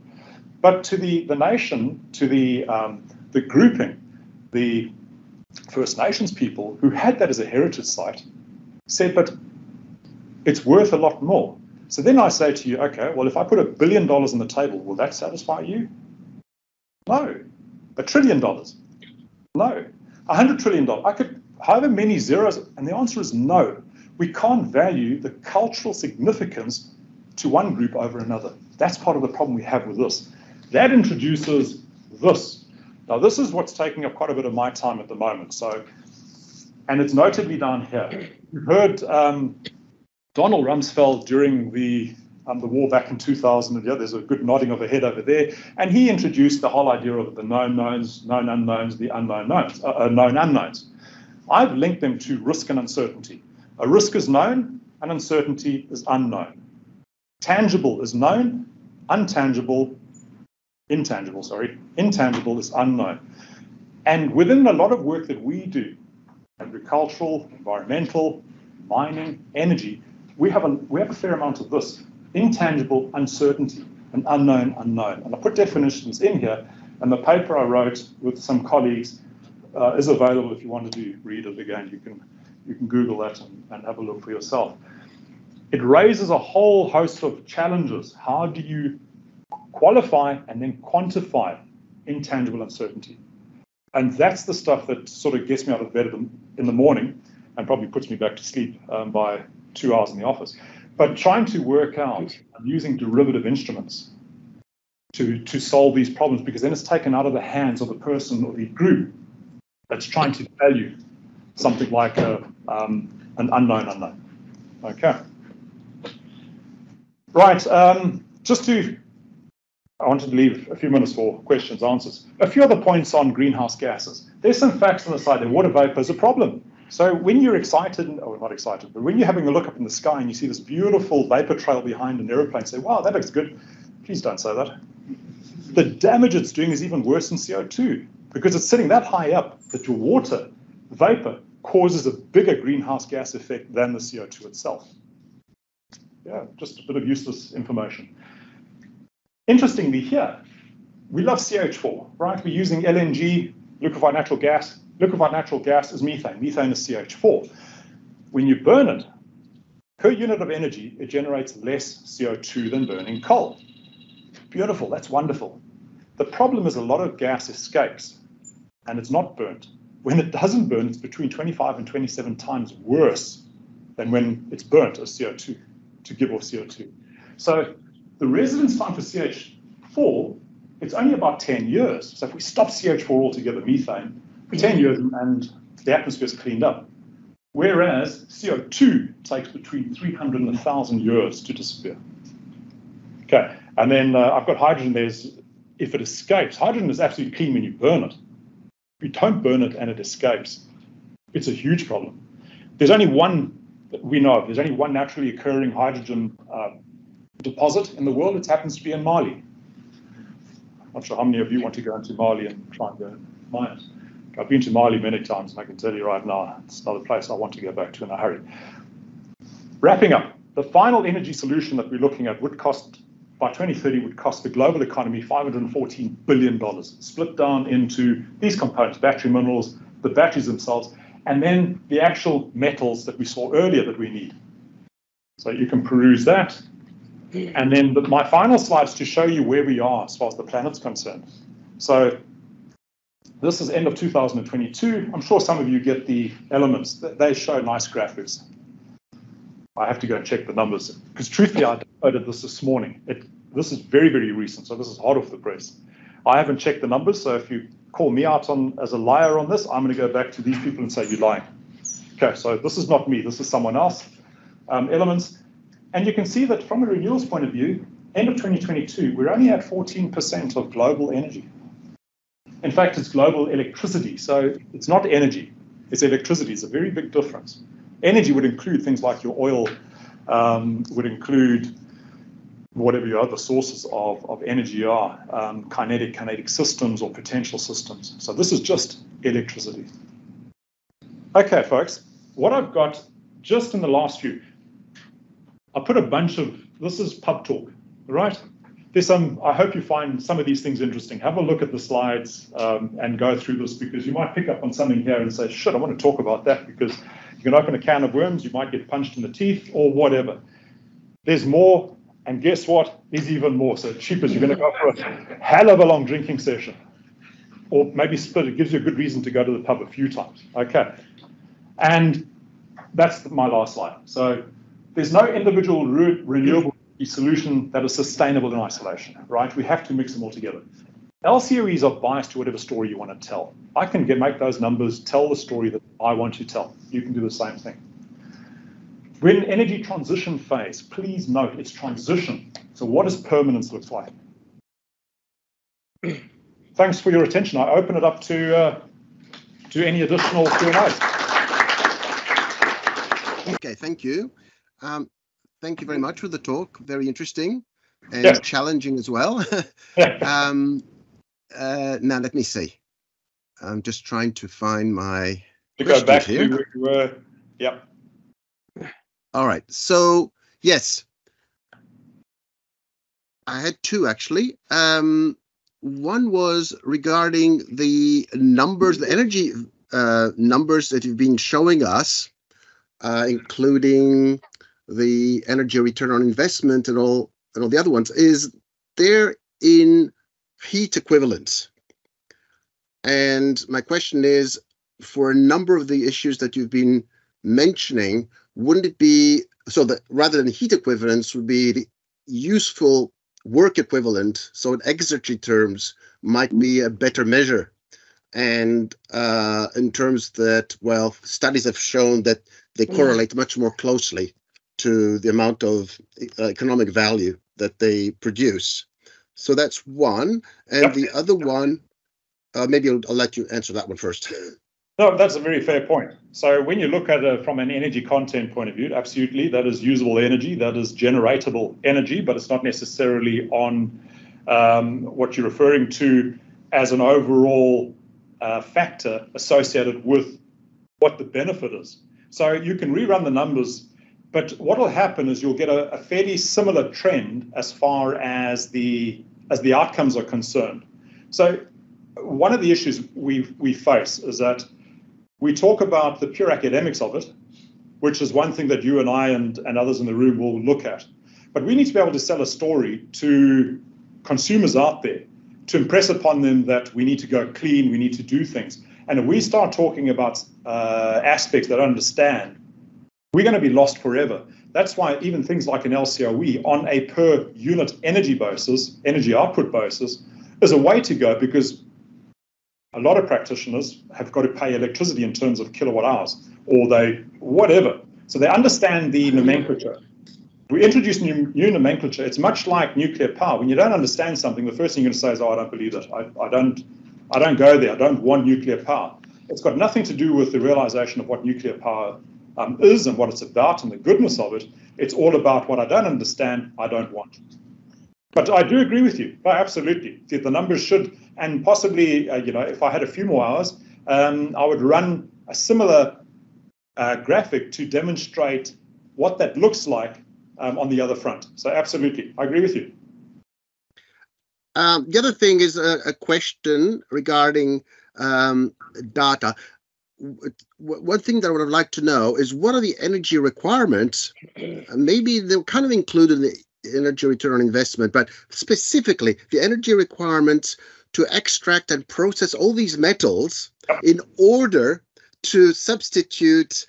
[SPEAKER 2] But to the, the nation, to the, um, the grouping, the First Nations people who had that as a heritage site said, but it's worth a lot more. So then I say to you, okay, well, if I put a billion dollars on the table, will that satisfy you? No. A trillion dollars? No. A hundred trillion dollars? I could, however many zeros, and the answer is no. We can't value the cultural significance to one group over another. That's part of the problem we have with this. That introduces this. Now, this is what's taking up quite a bit of my time at the moment. So, and it's notably down here. You heard um, Donald Rumsfeld during the um, the war back in 2000. Yeah, there's a good nodding of a head over there, and he introduced the whole idea of the known knowns, known unknowns, the unknown knowns, uh, uh, known unknowns. I've linked them to risk and uncertainty. A risk is known, an uncertainty is unknown. Tangible is known, untangible intangible, sorry, intangible is unknown. And within a lot of work that we do, agricultural, environmental, mining, energy, we have a, we have a fair amount of this intangible uncertainty, an unknown unknown. And I put definitions in here, and the paper I wrote with some colleagues uh, is available if you want to do, read it again. You can, you can Google that and, and have a look for yourself. It raises a whole host of challenges. How do you qualify and then quantify intangible uncertainty. And that's the stuff that sort of gets me out of bed in the morning and probably puts me back to sleep um, by two hours in the office. but trying to work out using derivative instruments to, to solve these problems because then it's taken out of the hands of the person or the group that's trying to value something like a, um, an unknown unknown. Okay. Right, um, just to, I wanted to leave a few minutes for questions, answers. A few other points on greenhouse gases. There's some facts on the side that water vapor is a problem. So when you're excited, or not excited, but when you're having a look up in the sky and you see this beautiful vapor trail behind an aeroplane, say, wow, that looks good. Please don't say that. The damage it's doing is even worse than CO2 because it's sitting that high up that your water vapor causes a bigger greenhouse gas effect than the CO2 itself. Yeah, just a bit of useless information. Interestingly here, we love CH4, right? We're using LNG, liquefied natural gas. Liquefied natural gas is methane. Methane is CH4. When you burn it, per unit of energy, it generates less CO2 than burning coal. Beautiful, that's wonderful. The problem is a lot of gas escapes and it's not burnt. When it doesn't burn, it's between 25 and 27 times worse than when it's burnt as CO2 to give off CO2. So the residence time for CH4, it's only about 10 years. So if we stop CH4 altogether, methane, 10 years and the atmosphere is cleaned up. Whereas CO2 takes between 300 and 1,000 years to disappear. Okay, and then uh, I've got hydrogen. There's if it escapes, hydrogen is absolutely clean when you burn it. If you don't burn it and it escapes, it's a huge problem. There's only one that we know of. There's only one naturally occurring hydrogen uh, deposit in the world. It happens to be in Mali. I'm not sure how many of you want to go into Mali and try and go mine it. I've been to Mali many times, and I can tell you right now, it's not a place I want to go back to in a hurry. Wrapping up, the final energy solution that we're looking at would cost, by 2030, would cost the global economy $514 billion, split down into these components, battery minerals, the batteries themselves, and then the actual metals that we saw earlier that we need. So you can peruse that. And then the, my final slide is to show you where we are as far as the planet's concerned. So this is end of 2022. I'm sure some of you get the elements. They show nice graphics. I have to go and check the numbers because truthfully, I downloaded this this morning. It, this is very, very recent, so this is hot off the press. I haven't checked the numbers, so if you call me out on as a liar on this, I'm going to go back to these people and say you're lying. Okay, so this is not me. This is someone else. Um, elements, and you can see that from a renewals point of view, end of 2022, we're only at 14% of global energy. In fact, it's global electricity. So it's not energy, it's electricity. It's a very big difference. Energy would include things like your oil, um, would include whatever your other sources of, of energy are, um, kinetic, kinetic systems or potential systems. So this is just electricity. Okay, folks, what I've got just in the last few, I put a bunch of, this is pub talk, right? There's some, I hope you find some of these things interesting. Have a look at the slides um, and go through this because you might pick up on something here and say, shit, I want to talk about that because you can open a can of worms, you might get punched in the teeth or whatever. There's more, and guess what? There's even more. So cheapers, you're going to go for a hell of a long drinking session. Or maybe split, it gives you a good reason to go to the pub a few times. Okay. And that's my last slide. So there's no individual re renewable a solution that is sustainable in isolation, right? We have to mix them all together. LCOEs are biased to whatever story you want to tell. I can get, make those numbers tell the story that I want to tell. You can do the same thing. We're When energy transition phase, please note it's transition. So what does permanence look like? Thanks for your attention. I open it up to uh, to any additional Q&As.
[SPEAKER 7] Okay, thank you. Um, thank you very much for the talk. Very interesting and
[SPEAKER 2] Yeah.
[SPEAKER 7] challenging as well. um, uh, now, let me see. I'm just trying to find my.
[SPEAKER 2] to go back to where we were. Yep.
[SPEAKER 7] All right. So, yes. I had two actually. Um, one was regarding the numbers, the energy uh, numbers that you've been showing us, uh, including the energy return on investment and all and all the other ones. Is there in heat equivalents? And my question is, for a number of the issues that you've been mentioning, wouldn't it be so that rather than heat equivalents would be the useful work equivalent. So in exergy terms might be a better measure. And uh, in terms that, well, studies have shown that they correlate much more closely to the amount of uh, economic value that they produce. So that's one. And
[SPEAKER 2] Yep.
[SPEAKER 7] the other one, uh, maybe I'll, I'll let you answer that one first.
[SPEAKER 2] No, that's a very fair point. So when you look at it from an energy content point of view, absolutely, that is usable energy, that is generatable energy, but it's not necessarily on um, what you're referring to as an overall uh, factor associated with what the benefit is. So you can rerun the numbers, but what will happen is you'll get a, a fairly similar trend as far as the as the outcomes are concerned. So one of the issues we we face is that we talk about the pure academics of it, which is one thing that you and I and, and others in the room will look at. But we need to be able to sell a story to consumers out there to impress upon them that we need to go clean, we need to do things. And if we start talking about uh, aspects that I understand, we're going to be lost forever. That's why even things like an LCOE on a per unit energy basis, energy output basis, is a way to go because a lot of practitioners have got to pay electricity in terms of kilowatt hours or they whatever. So they understand the nomenclature. We introduce new, new nomenclature. It's much like nuclear power. When you don't understand something, the first thing you're going to say is, "Oh, I don't believe it. I, I don't, I don't go there. I don't want nuclear power." It's got nothing to do with the realization of what nuclear power um, is and what it's about and the goodness of it. It's all about what I don't understand. I don't want. But I do agree with you. Oh, absolutely. The, the numbers should, and possibly, uh, you know, if I had a few more hours, um, I would run a similar uh, graphic to demonstrate what that looks like um, on the other front. So, absolutely, I agree with you.
[SPEAKER 7] Um, the other thing is a, a question regarding um, data. One thing that I would have liked to know is what are the energy requirements? Maybe they're kind of included in the energy return on investment, but specifically the energy requirements to extract and process all these metals in order to substitute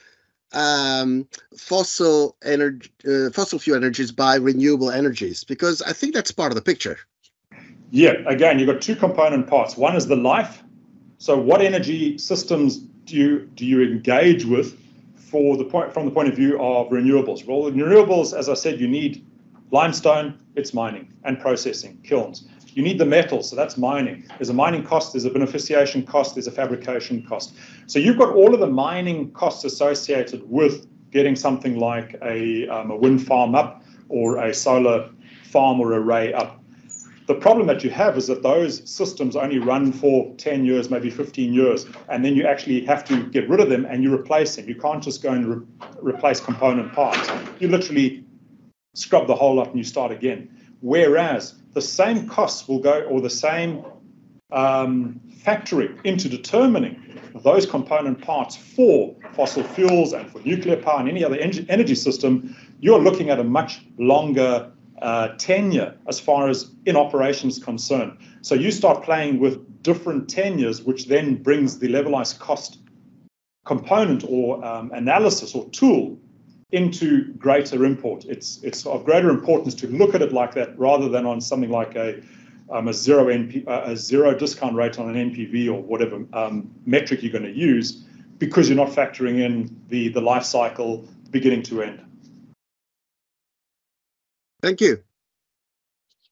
[SPEAKER 7] um, fossil energy, uh, fossil fuel energies by renewable energies, because I think that's part of the picture.
[SPEAKER 2] Yeah, again, you've got two component parts. One is the life. So, what energy systems do you do you engage with for the point from the point of view of renewables? Well, in renewables, as I said, you need limestone, it's mining and processing, kilns. You need the metals, so that's mining. There's a mining cost, there's a beneficiation cost, there's a fabrication cost. So you've got all of the mining costs associated with getting something like a, um, a wind farm up or a solar farm or array up. The problem that you have is that those systems only run for 10 years, maybe 15 years, and then you actually have to get rid of them and you replace them. You can't just go and re- replace component parts. You literally scrub the whole lot and you start again. Whereas the same costs will go, or the same um, into determining those component parts for fossil fuels and for nuclear power and any other en- energy system, you're looking at a much longer uh, tenure as far as in operation is concerned. So you start playing with different tenures, which then brings the levelized cost component or um, analysis or tool into greater import. It's it's of greater importance to look at it like that rather than on something like a um, a zero NP, uh, a zero discount rate on an NPV or whatever um, metric you're going to use, because you're not factoring in the the life cycle beginning to end.
[SPEAKER 7] Thank you.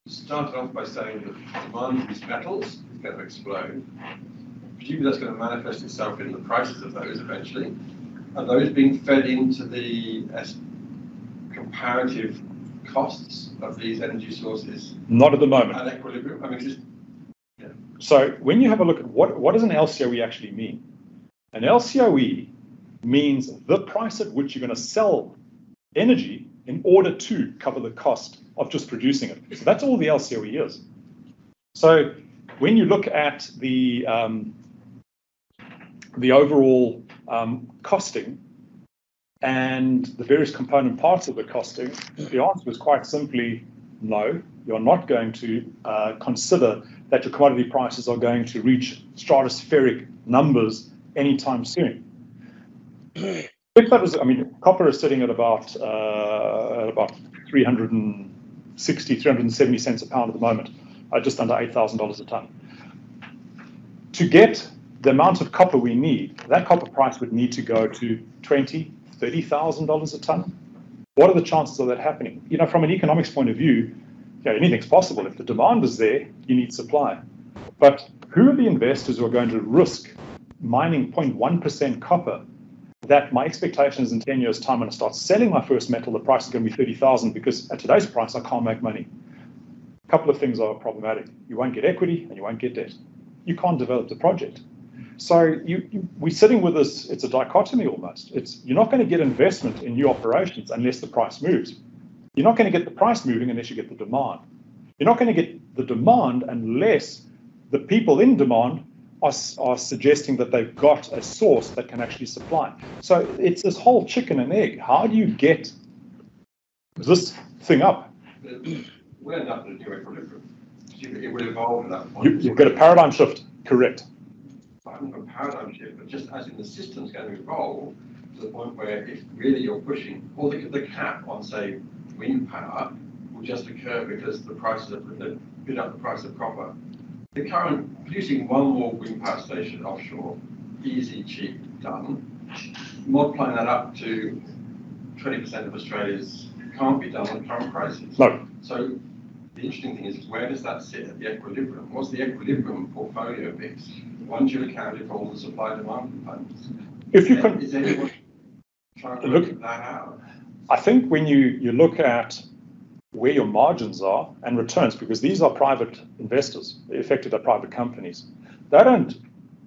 [SPEAKER 5] You started off by saying that demand for these metals is going to explode. Presumably that's going to manifest itself in the prices of those eventually. Are those being fed into the comparative costs of these energy sources
[SPEAKER 2] Not at the moment.
[SPEAKER 5] at equilibrium? I mean, just
[SPEAKER 2] So when you have a look at what, what does an LCOE actually mean? An LCOE means the price at which you're going to sell energy in order to cover the cost of just producing it. So that's all the LCOE is. So when you look at the um, the overall um, costing and the various component parts of the costing, the answer is quite simply no. You're not going to uh, consider that your commodity prices are going to reach stratospheric numbers anytime soon. That was, I mean, copper is sitting at about uh, at about 360, 370 cents a pound at the moment, uh, just under $8,000 a ton. To get the amount of copper we need, that copper price would need to go to 20, $30,000 a ton. What are the chances of that happening? You know, from an economics point of view, you know, anything's possible. If the demand is there, you need supply. But who are the investors who are going to risk mining 0.1% copper that my expectation is in 10 years' time when I start selling my first metal, the price is going to be 30,000 because at today's price, I can't make money. A couple of things are problematic. You won't get equity and you won't get debt. You can't develop the project. So you, you, we're sitting with this, it's a dichotomy almost. It's You're not going to get investment in new operations unless the price moves. You're not going to get the price moving unless you get the demand. You're not going to get the demand unless the people in demand are, are suggesting that they've got a source that can actually supply. So it's this whole chicken and egg. How do you get this thing up?
[SPEAKER 5] We're not going to new equilibrium. It will evolve at that point.
[SPEAKER 2] You, you get a paradigm shift, correct.
[SPEAKER 5] I haven't got a paradigm shift, but just as in the system's going to evolve to the point where if really you're pushing, or the, the cap on, say, wind power will just occur because the prices of the bid up the price of copper the current producing one more wind power station offshore, easy, cheap, done. Multiplying that up to 20% of Australia's can't be done on current prices.
[SPEAKER 2] No.
[SPEAKER 5] So the interesting thing is where does that sit at the equilibrium? What's the equilibrium portfolio mix once you've accounted for all the supply demand components?
[SPEAKER 2] If you can,
[SPEAKER 5] is anyone trying to
[SPEAKER 2] look
[SPEAKER 5] that out?
[SPEAKER 2] I think when you, you look at where your margins are and returns, because these are private investors, effectively they're private companies. They don't,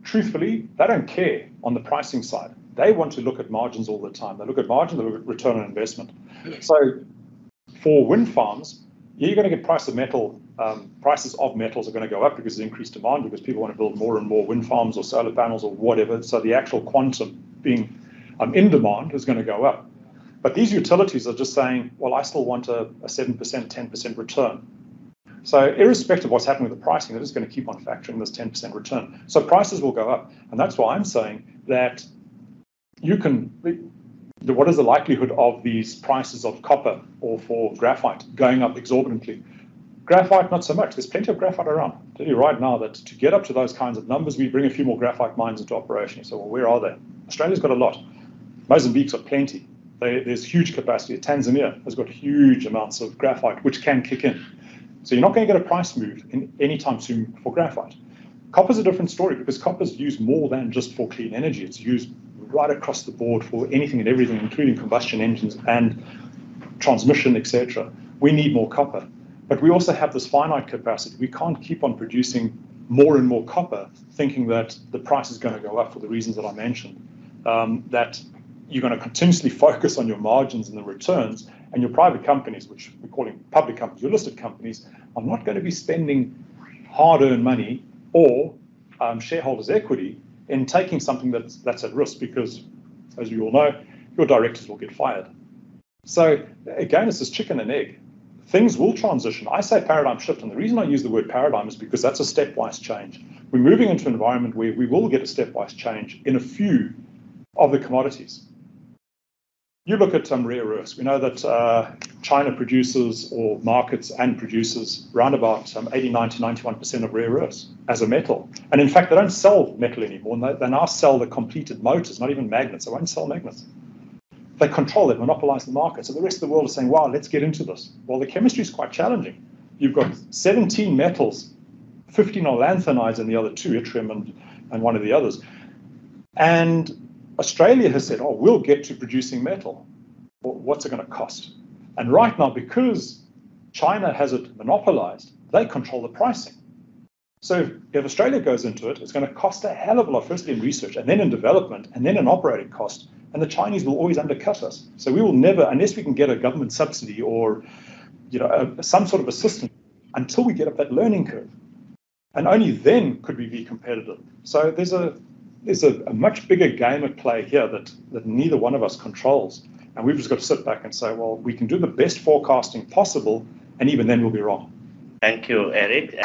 [SPEAKER 2] truthfully, they don't care on the pricing side. They want to look at margins all the time. They look at margin, they look at return on investment. So for wind farms, you're going to get price of metal, um, prices of metals are going to go up because of increased demand, because people want to build more and more wind farms or solar panels or whatever. So the actual quantum being um, in demand is going to go up. But these utilities are just saying, well, I still want a, a 7%, 10% return. So irrespective of what's happening with the pricing, they're just going to keep on factoring this 10% return. So prices will go up. And that's why I'm saying that you can, what is the likelihood of these prices of copper or for graphite going up exorbitantly? Graphite, not so much. There's plenty of graphite around. I tell you right now that to get up to those kinds of numbers, we bring a few more graphite mines into operation. So, well, where are they? Australia's got a lot. Mozambique's got plenty. They, there's huge capacity. Tanzania has got huge amounts of graphite, which can kick in. So you're not going to get a price move in anytime soon for graphite. Copper's a different story because copper's used more than just for clean energy. It's used right across the board for anything and everything, including combustion engines and transmission, etc. We need more copper. But we also have this finite capacity. We can't keep on producing more and more copper thinking that the price is going to go up for the reasons that I mentioned. Um, that you're going to continuously focus on your margins and the returns, and your private companies, which we're calling public companies, your listed companies, are not going to be spending hard-earned money or um, shareholders' equity in taking something that's that's at risk because, as you all know, your directors will get fired. So again, it's this chicken and egg. Things will transition. I say paradigm shift, and the reason I use the word paradigm is because that's a stepwise change. We're moving into an environment where we will get a stepwise change in a few of the commodities. You look at some rare earths. We know that uh, China produces or markets and produces around about um, 80, 90, 91% of rare earths as a metal. And in fact, they don't sell metal anymore. They, they now sell the completed motors, not even magnets. They won't sell magnets. They control it, monopolize the market. So the rest of the world is saying, wow, let's get into this. Well, the chemistry is quite challenging. You've got 17 metals, 15 are lanthanides and the other two, yttrium and, and one of the others. And Australia has said, oh, we'll get to producing metal. What's it going to cost? And right now, because China has it monopolized, they control the pricing. So if Australia goes into it, it's going to cost a hell of a lot, firstly in research, and then in development, and then in operating cost. And the Chinese will always undercut us. So we will never, unless we can get a government subsidy or you know, a, some sort of assistance, until we get up that learning curve. And only then could we be competitive. So there's a there's a, a, much bigger game at play here that, that neither one of us controls. And we've just got to sit back and say, well, we can do the best forecasting possible, and even then we'll be wrong.
[SPEAKER 1] Thank you, Eric.